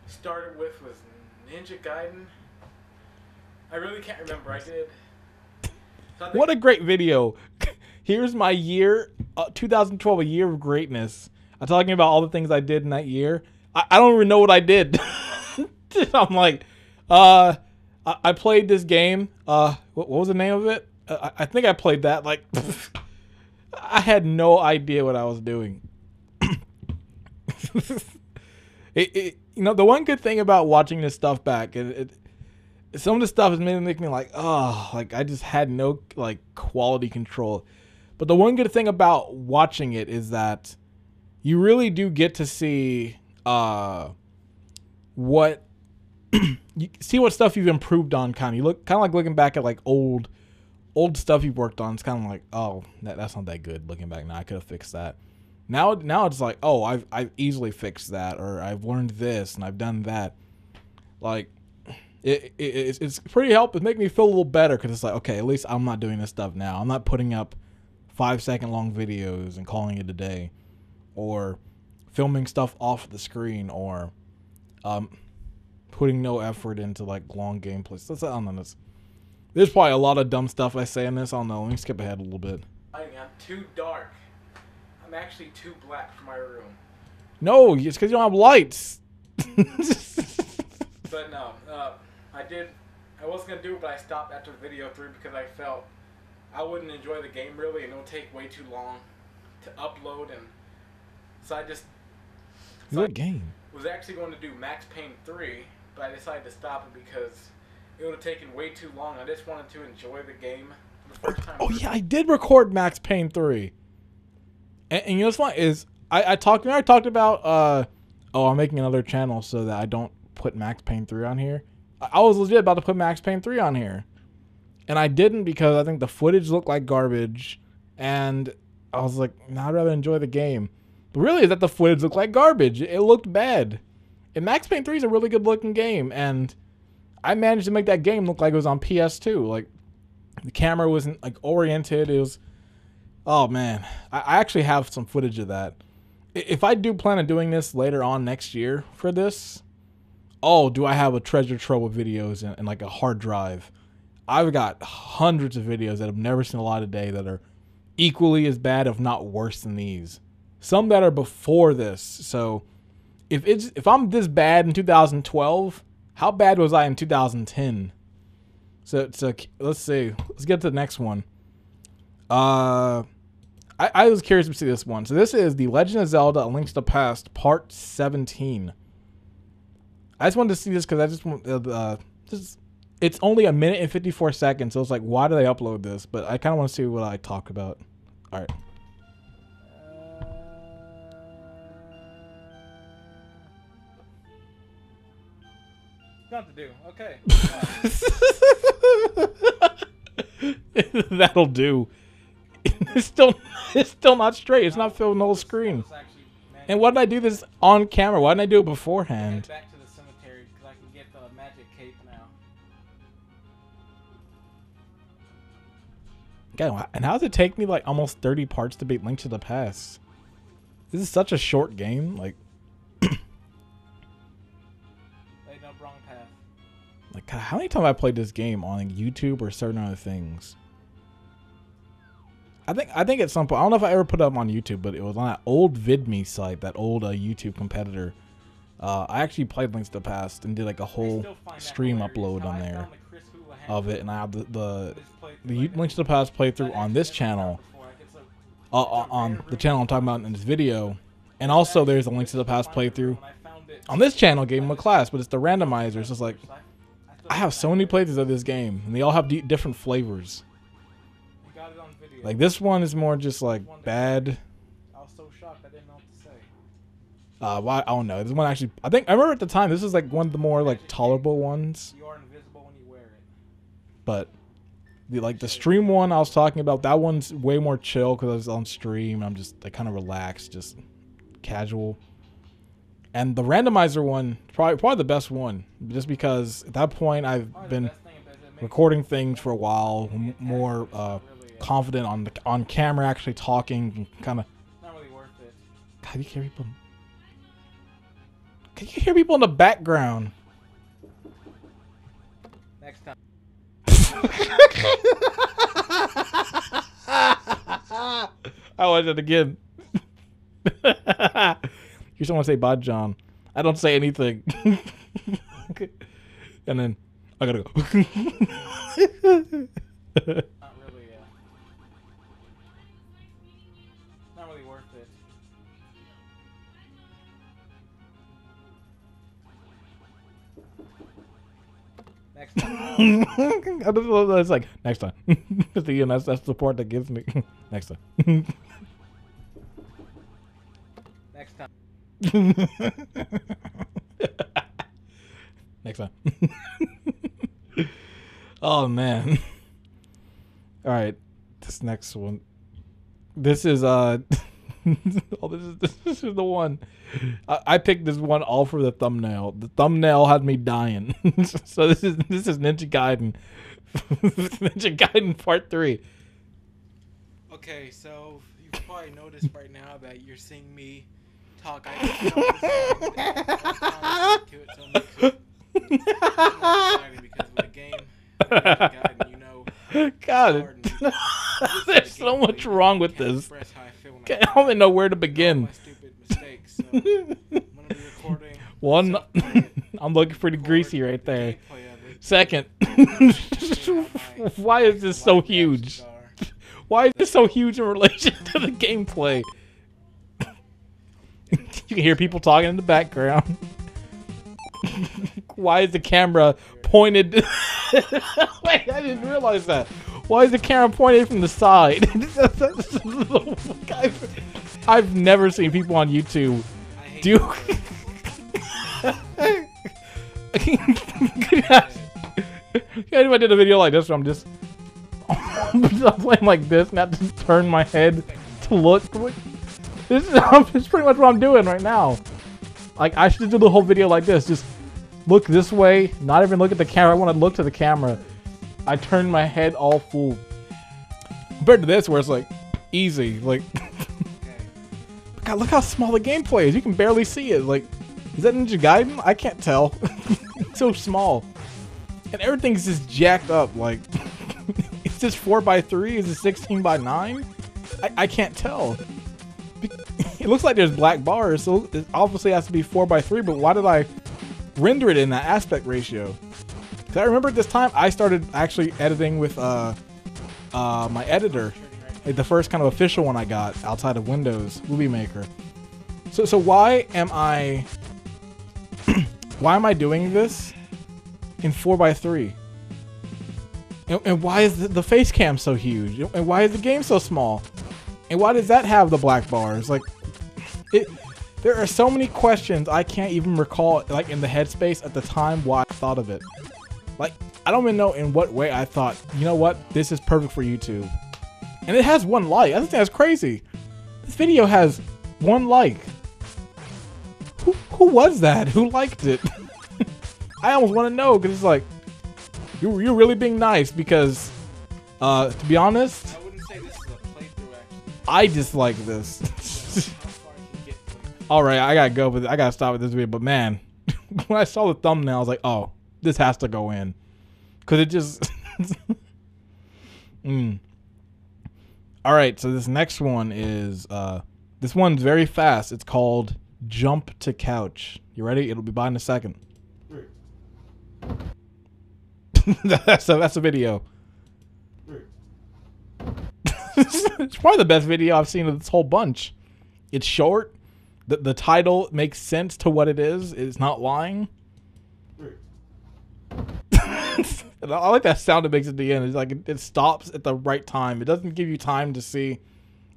started with was Ninja Gaiden. I really can't remember. I did. So I What a great video. Here's my year, uh, 2012, a year of greatness. I'm talking about all the things I did in that year. I, I don't even know what I did. I'm like, uh, I, I played this game. Uh, what, what was the name of it? Uh, I, I think I played that. Like, I had no idea what I was doing. it, it, you know, the one good thing about watching this stuff back, it, it some of the stuff is made make me like, oh, like I just had no like quality control. But the one good thing about watching it is that you really do get to see uh what you see what stuff you've improved on kind of you look kind of like looking back at like old old stuff you've worked on it's kind of like oh that, that's not that good looking back now. I could have fixed that. Now now it's like oh i've i've easily fixed that or i've learned this and i've done that. Like it, it it's, it's pretty help it make me feel a little better because it's like okay at least i'm not doing this stuff now. I'm not putting up five second long videos and calling it a day or filming stuff off the screen or um putting no effort into like long gameplays. That's i don't know that's, there's probably a lot of dumb stuff i say in this i don't know let me skip ahead a little bit I'm too dark. I'm actually too black for my room. no it's because you don't have lights But no, uh, I did. I was gonna do it, but I stopped after video three because I felt I wouldn't enjoy the game really, and it'll take way too long to upload, and so I just so I what game was actually going to do Max Payne three, but I decided to stop it because it would have taken way too long. I just wanted to enjoy the game for the first time. Oh yeah, I did record Max Payne three. And, and you know what's funny is I, I talked. I talked about. uh Oh, I'm making another channel so that I don't put Max Payne three on here. I, I was legit about to put Max Payne three on here, and I didn't because I think the footage looked like garbage, and I was like, nah, I'd rather enjoy the game. But really, is that the footage looked like garbage? It looked bad. And Max Payne three is a really good looking game, and I managed to make that game look like it was on PS2. Like the camera wasn't like oriented. It was, oh man, I, I actually have some footage of that. If I do plan on doing this later on next year for this, oh, do I have a treasure trove of videos and, and like a hard drive? I've got hundreds of videos that I've never seen a lot of day that are equally as bad, if not worse than these. Some that are before this. So if it's if I'm this bad in 2012, how bad was I in 2010? So so let's see. Let's get to the next one. Uh I, I was curious to see this one. So this is the Legend of Zelda: A Link to the Past, Part 17. I just wanted to see this because I just want uh, uh, this. It's only a minute and 54 seconds, so it's like, why do they upload this? But I kind of want to see what I talk about. All right. Not to do. Okay. That'll do. It's still it's still not straight. It's not filling the whole screen. And why did I do this on camera? Why didn't I do it beforehand? Back to the cemetery because I can get the magic cape now. God, and how does it take me like almost 30 parts to beat Link to the Past? This is such a short game. Like, like God, how many times I played this game on like, YouTube or certain other things? I think I think at some point I don't know if I ever put it up on YouTube, but it was on that old VidMe site, that old uh, YouTube competitor. Uh, I actually played Links to the Past and did like a whole still find that stream upload on there the of it, and I have the the, the Links to the Past playthrough on this channel. found before. Like, it's a- uh, uh, on the channel I'm talking about in this video, and also there's a Links to the Past playthrough When I found it- on this channel. Gave him a class, but it's the randomizer. It's just like I have so many playthroughs of this game, and they all have d- different flavors. You got it on video. Like this one is more just like bad. I was so shocked I didn't know what to say. Uh, why I don't know. This one actually, I think I remember at the time this is like one of the more like tolerable ones, You are invisible when you wear it. but the like the stream one I was talking about that one's way more chill because I was on stream. I'm just like kind of relaxed, just casual. And the randomizer one, probably probably the best one, just because at that point I've been thing about it, it makes recording things for a while, m- more uh, confident on the on camera, actually talking, kind of. not really worth it. God, you hear people. Can you hear people in the background? Next time. I watch it again. you someone say bye, John. I don't say anything. and then I gotta go. Not really. Uh, not really worth it. Next time. I just love that it's like next time. At the that's that's the part that gives me next time. Next time. oh man. All right, this next one. This is uh. oh, this is this is the one. I, I picked this one all for the thumbnail. The thumbnail had me dying. so this is this is Ninja Gaiden. Ninja Gaiden Part Three. Okay, so you probably noticed right now that you're seeing me talk. I just to it, so it makes it more exciting because with the game, God, you know, God, hard and you- there's so much wrong with this. I feel when I don't even know where to begin. my stupid mistakes. So I'm gonna be recording. One, I'm looking pretty greasy right there. gameplay of it, Second, figure out my why is this so huge? Why is this so huge in relation to the gameplay? you can hear people talking in the background. Why is the camera pointed Wait, I didn't realize that. Why is the camera pointed from the side? I've, I've never seen people on YouTube do. if I did a video like this, where I'm just I'm playing like this, not to turn my head to look. This is, pretty much what I'm doing right now. Like I should do the whole video like this. Just look this way, not even look at the camera. I want to look to the camera. I turn my head all full. Compared to this, where it's like easy, like. God, look how small the gameplay is. You can barely see it. Like, is that Ninja Gaiden? I can't tell. it's so small. And everything's just jacked up. Like, is this 4x3? Is it 16 by 9 I, I can't tell. It looks like there's black bars, so it obviously has to be 4x3, but why did I render it in that aspect ratio? Because I remember at this time, I started actually editing with uh, uh, my editor like the first kind of official one I got outside of Windows Movie Maker. So so why am I why am I doing this in 4x3? And, and why is the, the face cam so huge? And why is the game so small? And why does that have the black bars? Like it there are so many questions I can't even recall like in the headspace at the time why I thought of it. Like I don't even know in what way I thought, you know what, this is perfect for YouTube. And it has one like. I think that's crazy. This video has one like. Who, who was that? Who liked it? I almost want to know because it's like, you, you're really being nice because, uh, to be honest, I wouldn't say this is a playthrough actually. I dislike this. All right, I gotta go with I gotta stop with this video. But man, when I saw the thumbnail, I was like, oh, this has to go in, cause it just. mm. All right, so this next one is uh, this one's very fast. It's called Jump to Couch. You ready? It'll be by in a second. that's a that's a video. it's probably the best video I've seen of this whole bunch. It's short. The, the title makes sense to what it is. It's not lying. I I like that sound it makes at the end. It's like it, it stops at the right time. It doesn't give you time to see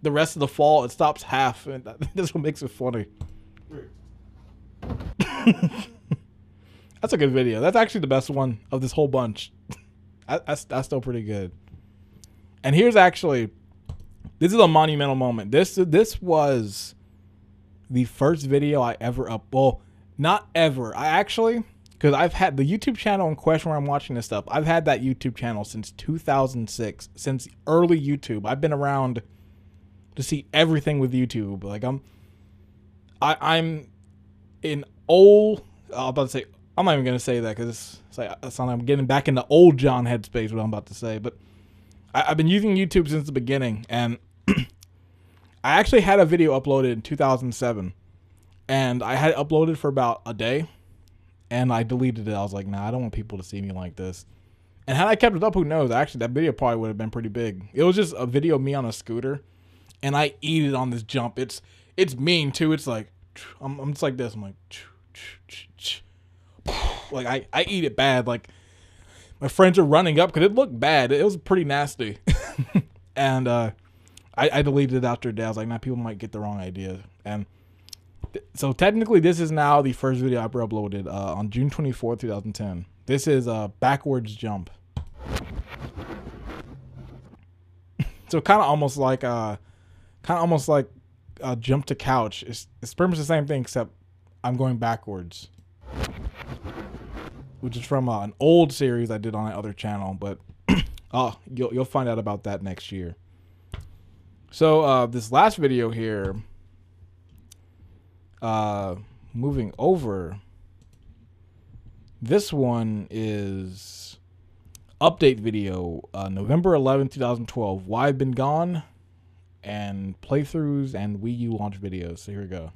the rest of the fall. It stops half, and that, that's what makes it funny. that's a good video. That's actually the best one of this whole bunch. I- that's that's still pretty good. And here's actually, this is a monumental moment. This this was the first video I ever up. Well, not ever. I actually, because I've had the YouTube channel in question where I'm watching this stuff. I've had that YouTube channel since 2006, since early YouTube. I've been around to see everything with YouTube. Like I'm, I, I'm in old. Uh, I'm about to say. I'm not even gonna say that because it's, like I'm getting back into old John headspace. What I'm about to say, but I, I've been using YouTube since the beginning, and I actually had a video uploaded in 2007, and I had uploaded for about a day, and I deleted it. I was like, nah, I don't want people to see me like this. And had I kept it up, who knows? Actually, that video probably would have been pretty big. It was just a video of me on a scooter, and I eat it on this jump. It's it's mean too. It's like I'm, I'm just like this. I'm like like I I eat it bad. Like my friends are running up because it looked bad. It was pretty nasty, and uh, I, I deleted it after a day. I was like, nah, people might get the wrong idea. And th- so technically, this is now the first video I ever uploaded uh, on June 24th, 2010. This is a backwards jump. so kind of almost like uh, kind of almost like a jump to couch. It's it's pretty much the same thing except I'm going backwards, which is from uh, an old series I did on that other channel. But oh, you'll you'll find out about that next year. So uh, this last video here, uh, moving over. This one is update video, uh, November 11, 2012. Why I've been gone, and playthroughs and Wii U launch videos. So here we go.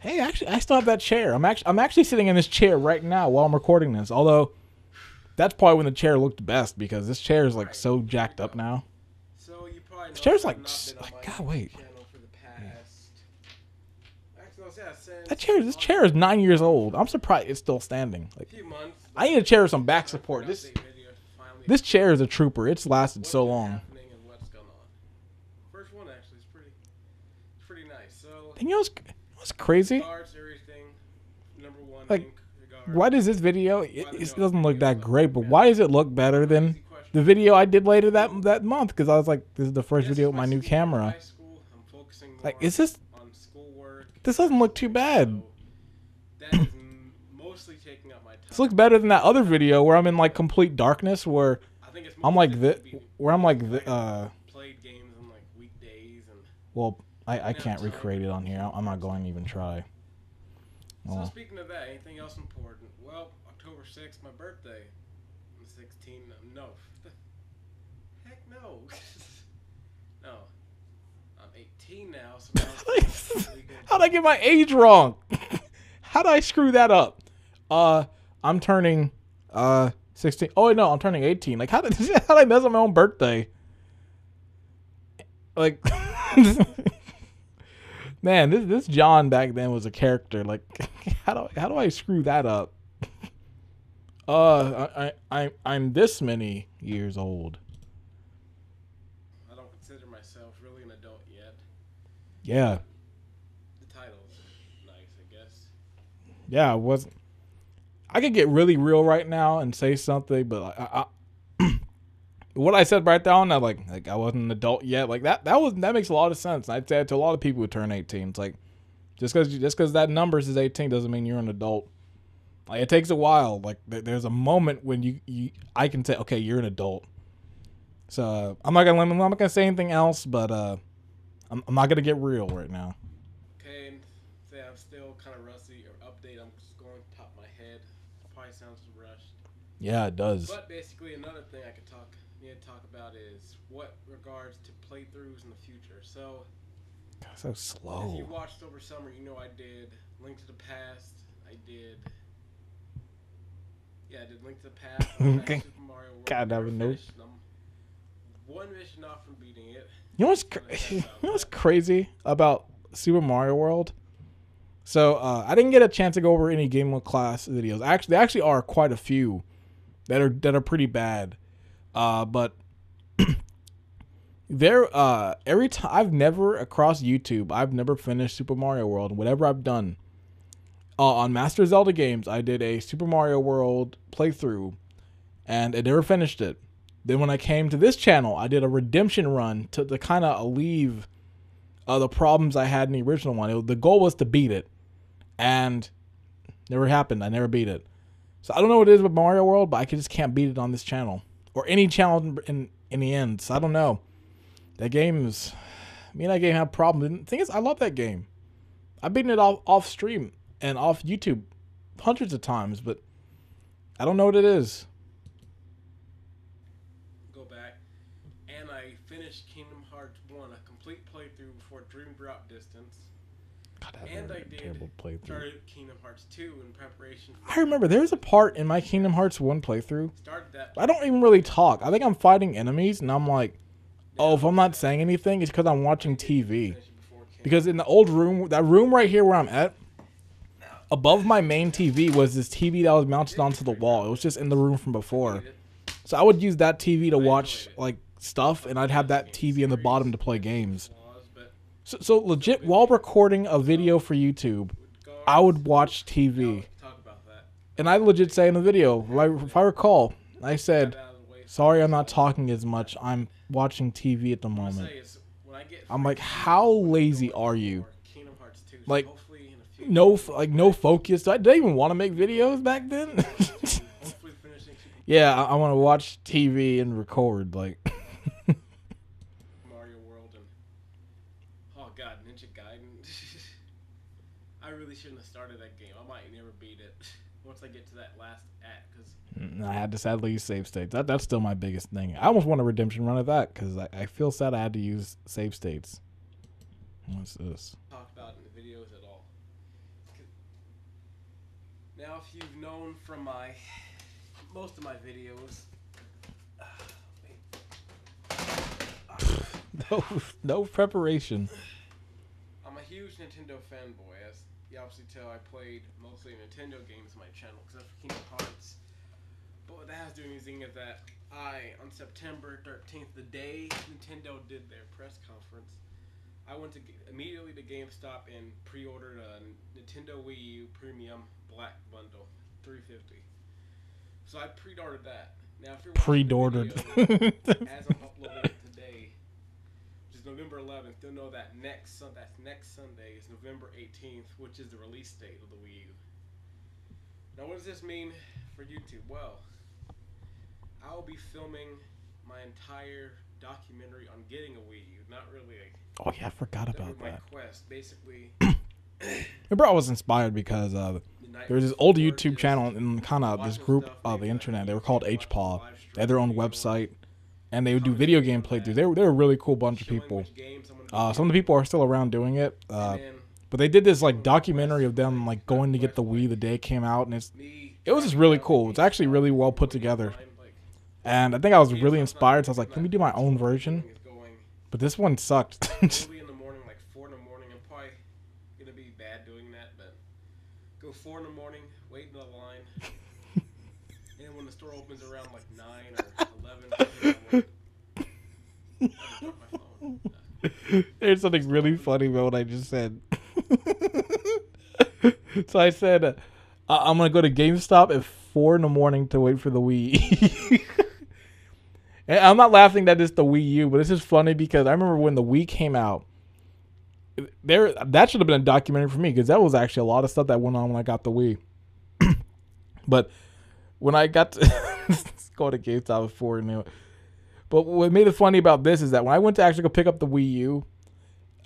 Hey, actually, I still have that chair. I'm actually I'm actually sitting in this chair right now while I'm recording this. Although, that's probably when the chair looked best because this chair is like so jacked up now. So you probably This chair's like I've not s- been on like, God, wait. channel for the past- Actually, So, yeah, since That chair, this chair is nine years old. I'm surprised it's still standing. Like. I need a chair with some back support. This this chair is a trooper. It's lasted so long. happening and what's going on. First one actually is pretty, nice. So And you know what's, what's crazy? stars, everything. Number one. Like. Why does this video? It, it doesn't look that great, but why does it look better than the video I did later that that month? Because I was like, this is the first video with my new camera. high school. I'm focusing more Like, is this? This doesn't look too bad. So that is m- mostly taking up my time. This looks better than that other video where I'm in like complete darkness, where I think it's I'm like being- where I'm like the, uh, played games on like weekdays and. well, I I can't recreate it on here. I'm not going to even try. So Oh. speaking of that, anything else important? Well, October 6th, my birthday. I'm 16. No. Heck no. no. I'm 18 now, so now. How'd I get my age wrong? How'd I screw that up? Uh, I'm turning uh 16. Oh wait, no, I'm turning 18. Like how did how did I mess up my own birthday? Like, man, this this John back then was a character. Like, how do how do I screw that up? Uh, I I I'm, I'm this many years old. I don't consider myself really an adult yet. Yeah, The title's nice, I guess. yeah, I wasn't. I could get really real right now and say something, but I, I what I said right down, that like like I wasn't an adult yet, like that that was that makes a lot of sense. I'd say it to a lot of people who turn eighteen. It's like just because just because that number is eighteen doesn't mean you're an adult. Like it takes a while. Like there, there's a moment when you, you I can say okay you're an adult. So uh, I'm not gonna I'm not gonna say anything else, but uh, I'm, I'm not gonna get real right now. Okay, say I'm still kind of rusty or update. I'm just going top of my head. Probably sounds rushed. Yeah, it does. But basically, another thing I could talk need to talk about is what regards to playthroughs in the future. So, so if slow. you watched over summer, you know I did Link to the Past. I did. Yeah, I did Link to the Past. Okay. Super Mario World. God, I would know. One mission off from beating it. You know what's cra- you know what's crazy about Super Mario World? So uh, I didn't get a chance to go over any Game of Class videos. Actually, there actually are quite a few that are that are pretty bad. Uh, but there, uh, every time I've never across YouTube, I've never finished Super Mario World. Whatever I've done uh, on Master Zelda games, I did a Super Mario World playthrough, and I never finished it. Then when I came to this channel, I did a redemption run to, to kind of alleviate uh, the problems I had in the original one. It, the goal was to beat it, and never happened. I never beat it. So I don't know what it is with Mario World, but I just can't beat it on this channel or any channel in in, in the end. So I don't know. That game is me and that game have problems. The thing is, I love that game. I've beaten it off off stream and off YouTube hundreds of times, but I don't know what it is. Go back, and I finished Kingdom Hearts One, a complete playthrough before Dream Drop Distance. God, that And I did terrible playthrough. started Kingdom Hearts 2 in preparation. For, I remember there was a part in my Kingdom Hearts 1 playthrough. started that. I don't even really talk. I think I'm fighting enemies, and I'm like, oh, if I'm not saying anything, it's because I'm watching TV. finish it before Kingdom Because in the old room, that room right here where I'm at, above my main TV was this TV that was mounted onto the wall. It was just in the room from before. So I would use that TV to watch like stuff, and I'd have that TV in the bottom to play games. So, so legit, while recording a video for YouTube, I would watch TV. Talk about that. And I legit say in the video, if I, recall, I said, Get out of the way. "Sorry, I'm not talking as much. I'm watching TV at the moment." say is, when I get I'm like, how lazy are you? Kingdom Hearts 2, so Like, No, like no focus. Did I, did I even want to make videos back then? hopefully finishing Super yeah, I, I want to watch TV and record. Like, Mario World and oh god, Ninja Gaiden. I really shouldn't have started that game. I might never beat it once I get to that last act because mm, I had to sadly use save states. That that's still my biggest thing. I almost want a redemption run of that because I, I feel sad I had to use save states. What's this? talked about in the videos at all. Now, if you've known from my most of my videos, No, no preparation. I'm a huge Nintendo fanboy. As you obviously tell, I played mostly Nintendo games on my channel, except for Kingdom Hearts. But what that has to do anything is that I, on September 13th, the day Nintendo did their press conference, I went to immediately to GameStop and pre-ordered a Nintendo Wii U Premium Black Bundle, 350. So I pre-ordered that. Now, if you're Pre-ordered. video as I'm uploading today, which is November 11th, you'll know that next Sun- that's next Sunday is November 18th, which is the release date of the Wii U. Now, what does this mean for YouTube? Well, I will be filming my entire documentary on getting a Wii U. Not really a oh yeah, I forgot about my that. quest. Basically, Remember, I was inspired because uh, the there was this old YouTube channel and kind of this group of the internet. They were called HPaw. They had their own website, and they would do video game through. They were, they were a really cool bunch of people. which games I'm gonna be Uh, some of the people are still around doing it. Uh, but they did this like documentary of them like going to get the Wii the day it came out, and it's it was just really cool. It's actually really well put together. And I think I was really inspired, so I was like like, let me do my own version. But this one sucked. early in the morning, like four in the morning. I'm probably gonna be bad doing that, but go four in the morning, wait in the line, and when the store opens around like nine or eleven, I drop my phone. There's something really funny about what I just said. so I said, uh, I- I'm gonna go to GameStop at four in the morning to wait for the Wii. And I'm not laughing that it's the Wii U, but this is funny because I remember when the Wii came out. There, that should have been a documentary for me because that was actually a lot of stuff that went on when I got the Wii. but when I got to go to GameStop four, and but what made it funny about this is that when I went to actually go pick up the Wii U,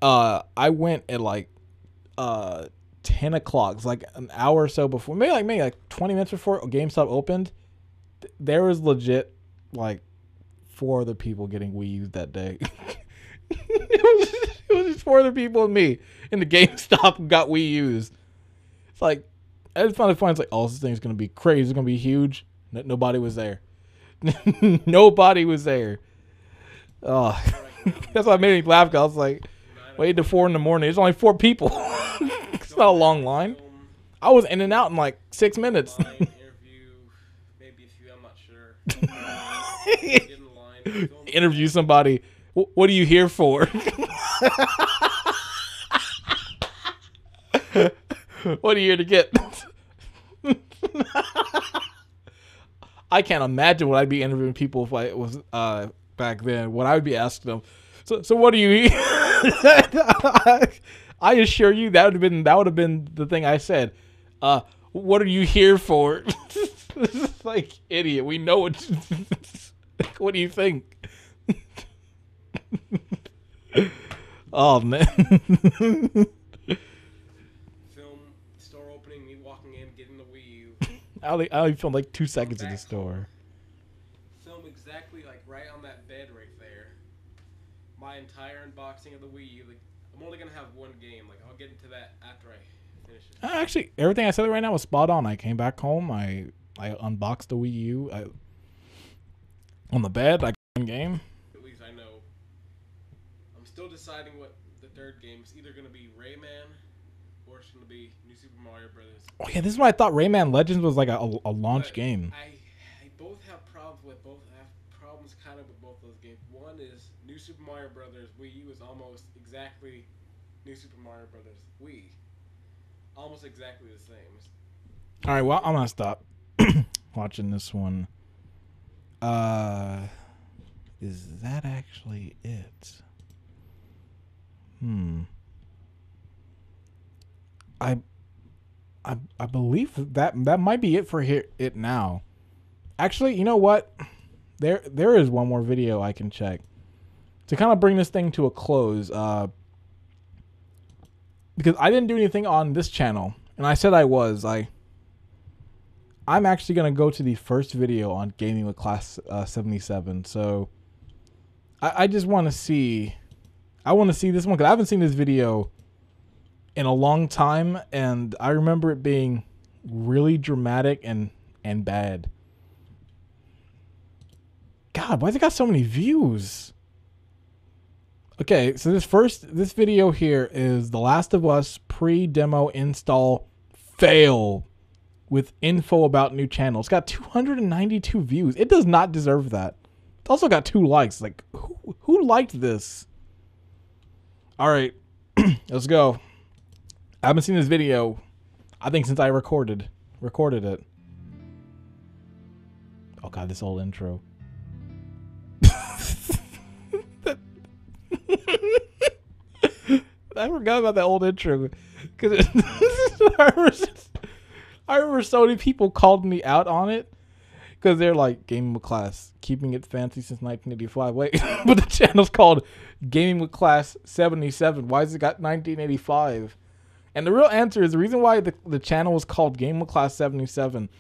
uh, I went at like uh ten o'clock. It's like an hour or so before, maybe like maybe like twenty minutes before GameStop opened. Th- There was legit like four other people getting Wii U's that day. it, was just, it was just four other people and me in the GameStop got Wii U's. It's like I just it funny. It's like, oh, this thing's gonna be crazy. It's gonna be huge. No, nobody was there. nobody was there. Oh, that's why it made me laugh. Cause I was like, wait to four in the morning. There's only four people. it's not a long line. I was in and out in like six minutes. line, interview, maybe a few. I'm not sure. Line. Interview somebody. What are you here for? what are you here to get? I can't imagine what I'd be interviewing people if I was uh, back then. What I would be asking them. So, so what do you? I assure you that would have been that would have been the thing I said. Uh, what are you here for? this is like idiot. We know what. what do you think? oh man. film store opening, me walking in, getting the Wii U. I only, I only filmed like two seconds in the store. Film exactly like right on that bed right there. My entire unboxing of the Wii U. Like, I'm only gonna have one game. Like I'll get into that after I finish it. Actually, everything I said right now was spot on. I came back home. I I unboxed the Wii U. I, on the bed, I got one game. At least I know. I'm still deciding what the third game is. Either gonna be Rayman, or it's gonna be New Super Mario Brothers. Oh yeah, this is why I thought Rayman Legends was like a, a, a launch But game. I, I both have problems with both. I have problems kind of with both those games. One is New Super Mario Brothers Wii U is almost exactly New Super Mario Brothers Wii, almost exactly the same. All right, well I'm gonna stop watching this one. Uh, is that actually it? Hmm. I, I, I believe that that might be it for here it now. Actually, you know what? There there is one more video I can check to kind of bring this thing to a close. Uh, because I didn't do anything on this channel, and I said I was. I I'm actually gonna go to the first video on gaming with class uh, 77. So I, I just want to see. I want to see this one because I haven't seen this video in a long time, and I remember it being really dramatic and and bad. God, why's it got so many views? Okay, so this first this video here is The Last of Us pre-demo install fail with info about new channels. Got 292 views. It does not deserve that. It's also got two likes. Like who who liked this? All right, let's go. I haven't seen this video. I think since I recorded recorded it. Oh god, this old intro. I forgot about that old intro because I, remember- I remember so many people called me out on it because they're like gaming with class, keeping it fancy since 1985. Wait, but the channel's called Gaming with Class 77. Why has it got 1985? And the real answer is the reason why the, the channel was called Game with Class 77,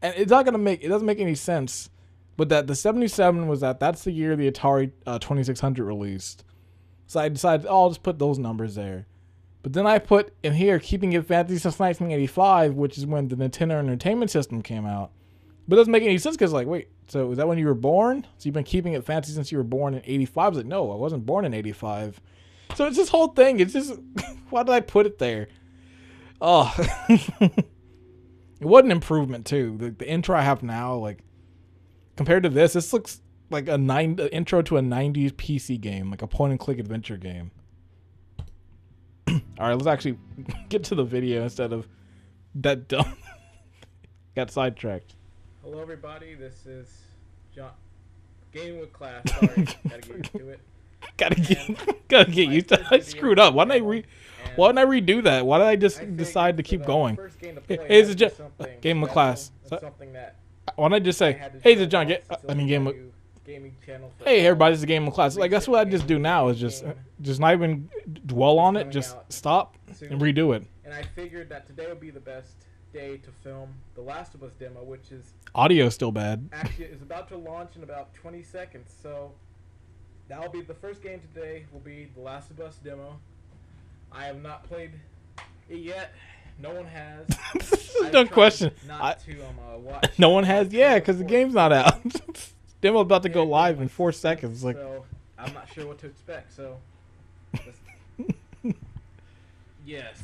and it's not gonna make it doesn't make any sense, but that the 77 was that that's the year the Atari uh, 2600 released. So I decided, oh, I'll just put those numbers there. But then I put in here, keeping it fancy since 1985, which is when the Nintendo Entertainment System came out. But it doesn't make any sense because, like, wait, so is that when you were born? So you've been keeping it fancy since you were born in 85? I was like, no, I wasn't born in 85. So it's this whole thing. It's just, why did I put it there? Oh. it was an improvement, too. The, the intro I have now, like, compared to this, this looks like a nine intro to a 90s PC game, like a point and click adventure game. All right, let's actually get to the video instead of that dumb. Got sidetracked. Hello, everybody. This is John. Gaming with class. Sorry, gotta get used to it. Gotta get, gotta get used to. I screwed up. Why didn't I re? Why didn't I redo that? Why did I just I decide to keep going? to Hey, play, hey, it it's had a to be ju- something game of class. So- something that Why don't I just say, to hey, it's a John. Get. I mean, game. of- gaming channel Hey, everybody, it's a Gaming of class. Like that's what I just do now. Is just just not even dwell on it. Just stop soon. and redo it. And I figured that today would be the best day to film the Last of Us demo, which is Audio still bad. actually is about to launch in about 20 seconds. So that'll be the first game today. Will be the Last of Us demo. I have not played it yet. No one has. this is no question. Not I, to um, uh, watch. no one has. Yeah, because the game's not out. Demo about to go live in four seconds. Like, so I'm not sure what to expect. So yes,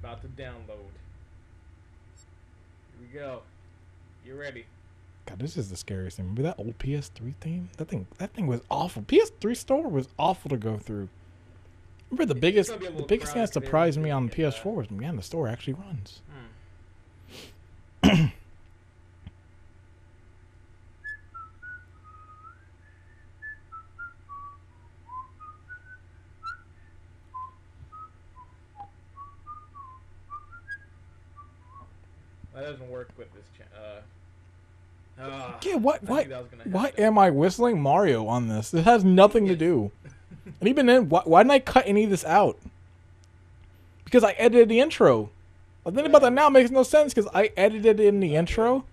about to download. Here we go. You ready? God, this is the scariest thing. Remember that old PS3 theme? That thing, that thing was awful. PS3 store was awful to go through. Remember the It's biggest, gonna be a the biggest thing that surprised me on the PS4 was, man, the store actually runs. Hmm. That doesn't work with this. Cha- uh, ah, Yeah, what, I why, knew that was gonna why am I whistling Mario on this? This has nothing to do. And even then, why, why didn't I cut any of this out? Because I edited the intro. I think about that now makes no sense because I edited in the intro.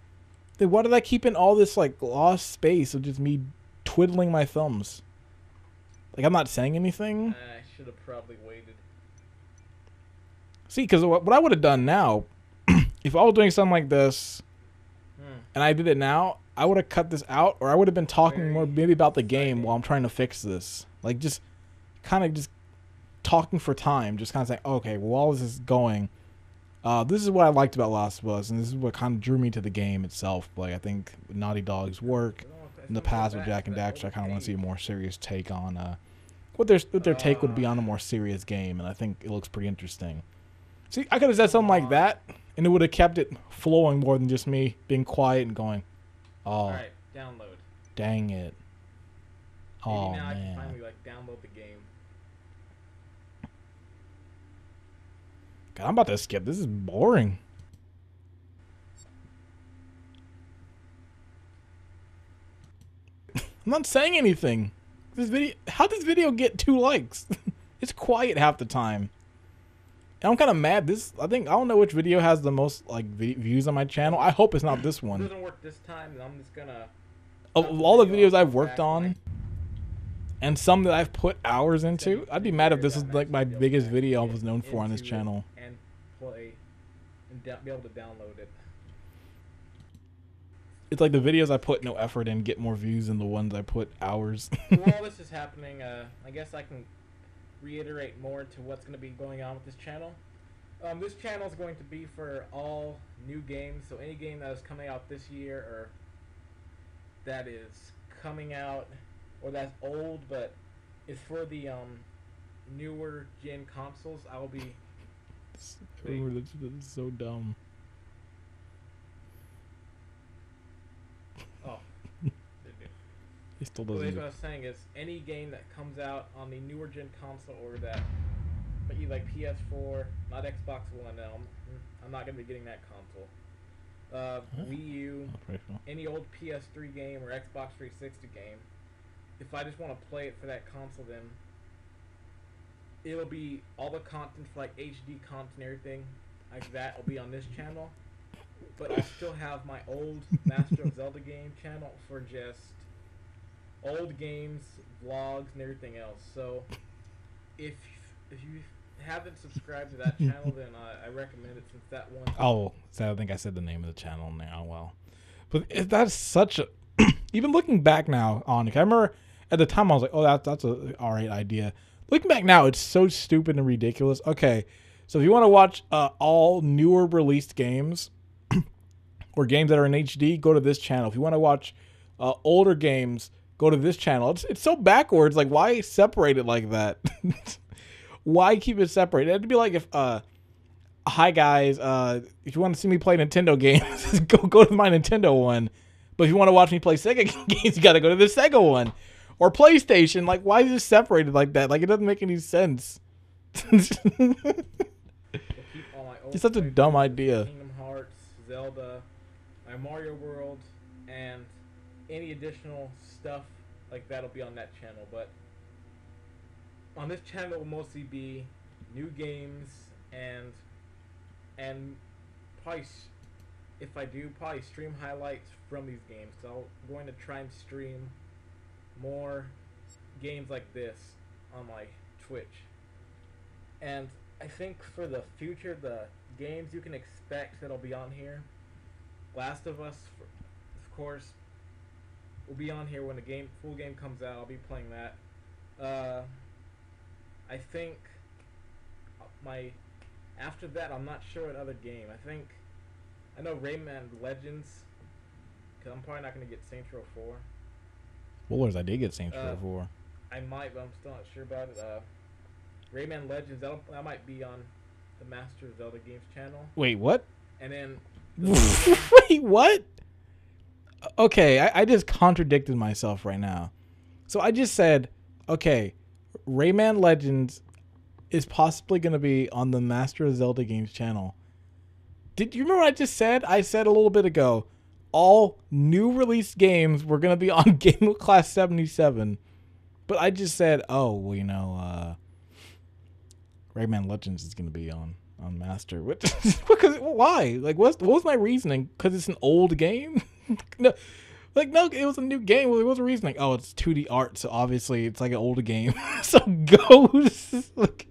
Then why did I keep in all this like lost space of just me twiddling my thumbs? Like I'm not saying anything. I should have probably waited. See, because what, what I would have done now, if I was doing something like this Hmm. and I did it now, I would have cut this out, or I would have been talking more maybe about the game exciting. while I'm trying to fix this. Like just kind of just talking for time, just kind of saying, okay, well, while this is going, uh, this is what I liked about Last of Us, and this is what kind of drew me to the game itself. Like I think Naughty Dog's work I don't know if that's in the past with Jak and Daxter, I kind of want to see a more serious take on uh, what their what their take would be Uh. on a more serious game, and I think it looks pretty interesting. See, I could have said something like that, and it would have kept it flowing more than just me being quiet and going, "Oh, All right, download. dang it! Maybe Oh now I can man!" finally like download the game. God, I'm about to skip. This is boring. I'm not saying anything. This video, how this video get two likes? it's quiet half the time. And I'm kind of mad. This, I think, I don't know which video has the most like vi- views on my channel. I hope it's not this If it one. doesn't work this time, I'm just gonna. Of all the videos I've worked on, and some that I've put hours into, I'd be mad if this is like my biggest video I was known for on this channel. And play, and be able to download it. it's like the videos I put no effort in get more views than the ones I put hours. While this is happening, uh, I guess I can reiterate more to what's going to be going on with this channel. Um, this channel is going to be for all new games, so any game that is coming out this year or that is coming out or that's old but is for the um, newer gen consoles, I will be that's, that's so dumb. oh. He still Well, doesn't. that's what I was saying is any game that comes out on the newer gen console or that, but you like PS4, not Xbox One. No, I'm, I'm not gonna be getting that console. Uh, Huh? Wii U, any old PS3 game or Xbox 360 game. If I just want to play it for that console, then it'll be all the content for like HD content and everything like that will be on this channel. But I'll still have my old Master of Zelda game channel for just old games, vlogs, and everything else. So if if you haven't subscribed to that channel, then I, I recommend it since that one. Oh, so I think I said the name of the channel now. Well, but that's such a. even looking back now on it, I remember at the time I was like, "Oh, that that's a all right idea." Looking back now, it's so stupid and ridiculous. Okay, so if you want to watch uh, all newer released games or games that are in HD, go to this channel. If you want to watch uh, older games, go to this channel. It's it's so backwards. Like, why separate it like that? why keep it separate? It'd be like if uh hi guys, uh, if you want to see me play Nintendo games, go go to my Nintendo one. But if you want to watch me play Sega games, you got to go to the Sega one or PlayStation. Like, why is it separated like that? Like, it doesn't make any sense. It's such a dumb idea. Kingdom Hearts, Zelda, Mario World, and any additional stuff like that'll be on that channel. But on this channel will mostly be new games and and probably if I do probably stream highlights from these games. So I'm going to try and stream more games like this on my Twitch. And I think for the future, the games you can expect that'll be on here, Last of Us, of course, will be on here when the game full game comes out. I'll be playing that. Uh, I think my after that, I'm not sure another game. I think I know Rayman Legends, because I'm probably not gonna get Saints Row Four. Spoilers, I did get Saints Uh, Row 4. I might, but I'm still not sure about it. Uh, Rayman Legends, that'll, that might be on the Master of Zelda Games channel. Wait, what? And then Wait, what? Okay, I, I just contradicted myself right now. So I just said, okay, Rayman Legends is possibly going to be on the Master of Zelda Games channel. Did you remember what I just said? I said a little bit ago, all new released games were going to be on Gaming with Class 77. But I just said, oh, well, you know, uh, Rayman Legends is going to be on on Master. What? because why? Like, what was my reasoning? Because it's an old game. no, like no, it was a new game. Well, there was a reason. Like, Oh, it's 2D art, so obviously it's like an older game. so Ghosts. like,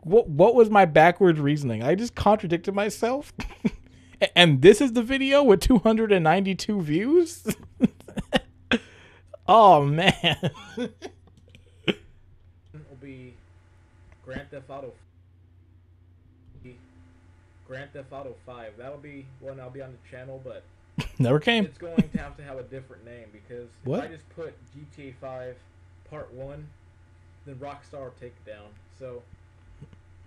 what? What was my backwards reasoning? I just contradicted myself. And this is the video with 292 views. oh man. will be Grand Theft Auto. Grand Theft Auto 5. That'll be one I'll be on the channel, but Never came. it's going to have to have a different name because What? if I just put GTA 5 Part 1, then Rockstar will take it down. So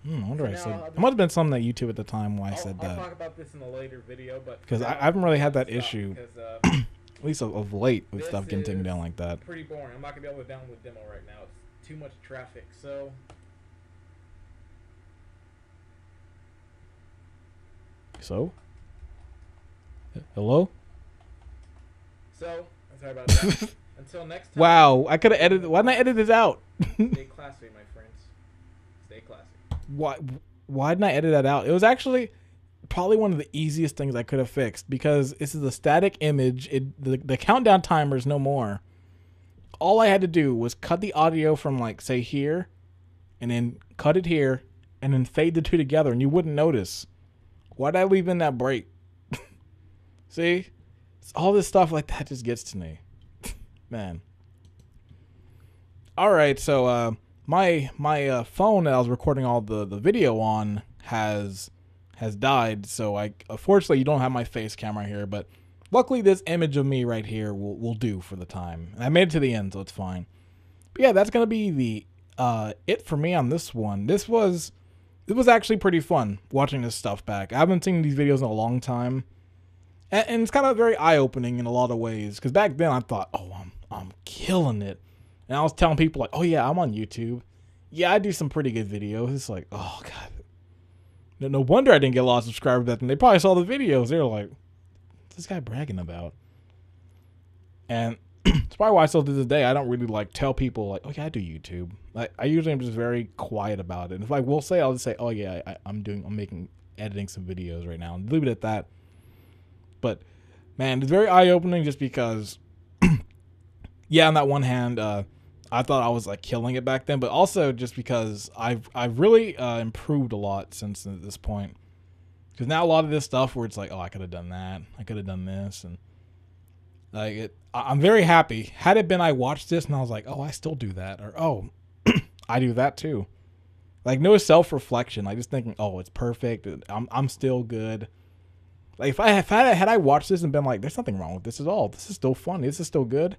Hmm, I wonder I said. I'll It might have been something that YouTube at the time why I I'll, said I'll that. talk about this in a later video, but because I- I haven't really had that issue. Uh, At least of, of late with stuff getting taken down like that. pretty boring. I'm not gonna be able to download the demo right now. It's too much traffic. So So. Hello. so I'm sorry about that. Until next time. Wow, I could have edited. Why didn't I edit this out? Stay classy, my friends. Stay classy. why? Why didn't I edit that out? It was actually probably one of the easiest things I could have fixed because this is a static image. It the, the countdown timer is no more. All I had to do was cut the audio from like say here, and then cut it here, and then fade the two together, and you wouldn't notice. Why did I leave in that break? See, all this stuff like that just gets to me, man. All right, so uh, my my uh, phone that I was recording all the the video on has has died. So I unfortunately you don't have my face camera here, but luckily this image of me right here will will do for the time. And I made it to the end, so it's fine. But yeah, that's gonna be the uh, it for me on this one. This was it was actually pretty fun watching this stuff back. I haven't seen these videos in a long time, and, and it's kind of very eye opening in a lot of ways. Because back then I thought, oh, I'm I'm killing it, and I was telling people like, oh yeah, I'm on YouTube. Yeah, I do some pretty good videos. It's like, oh god, no, no wonder I didn't get a lot of subscribers back then. They probably saw the videos. They were like, this guy bragging about? And it's probably why I still to this day I don't really like tell people like, oh yeah, I do YouTube. Like I usually am just very quiet about it. And if I will say, I'll just say, oh yeah, I, I'm doing, I'm making, editing some videos right now, and leave it at that. But man, it's very eye opening just because, yeah, on that one hand, uh, I thought I was like killing it back then, but also just because I've I've really uh, improved a lot since this point. Because now a lot of this stuff where it's like, oh, I could have done that, I could have done this, and like it, I'm very happy. Had it been I watched this and I was like, oh, I still do that, or oh, I do that too. Like no self reflection. Like just thinking, oh, it's perfect. I'm I'm still good. Like if I if I had I watched this and been like, there's nothing wrong with this at all. This is still funny. This is still good.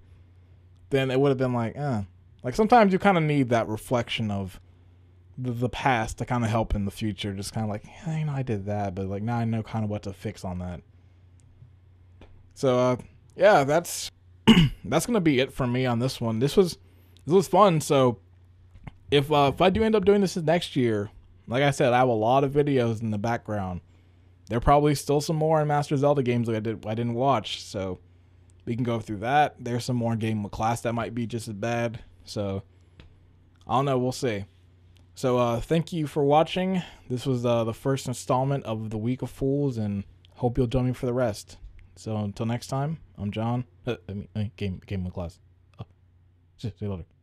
Then it would have been like, eh. Like sometimes you kind of need that reflection of the, the past to kind of help in the future. Just kind of like, yeah, you know, I did that, but like now I know kind of what to fix on that. So uh, yeah, that's that's gonna be it for me on this one. This was this was fun. So if uh, if I do end up doing this next year, like I said, I have a lot of videos in the background. There are probably still some more in Master Zelda games that I did I didn't watch, so we can go through that. There's some more Gaming with Class that might be just as bad. So I don't know. We'll see. So uh, thank you for watching. This was uh, the first installment of the Week of Fools, and hope you'll join me for the rest. So until next time, I'm John. Uh, I mean, game game with class. Oh, see you later.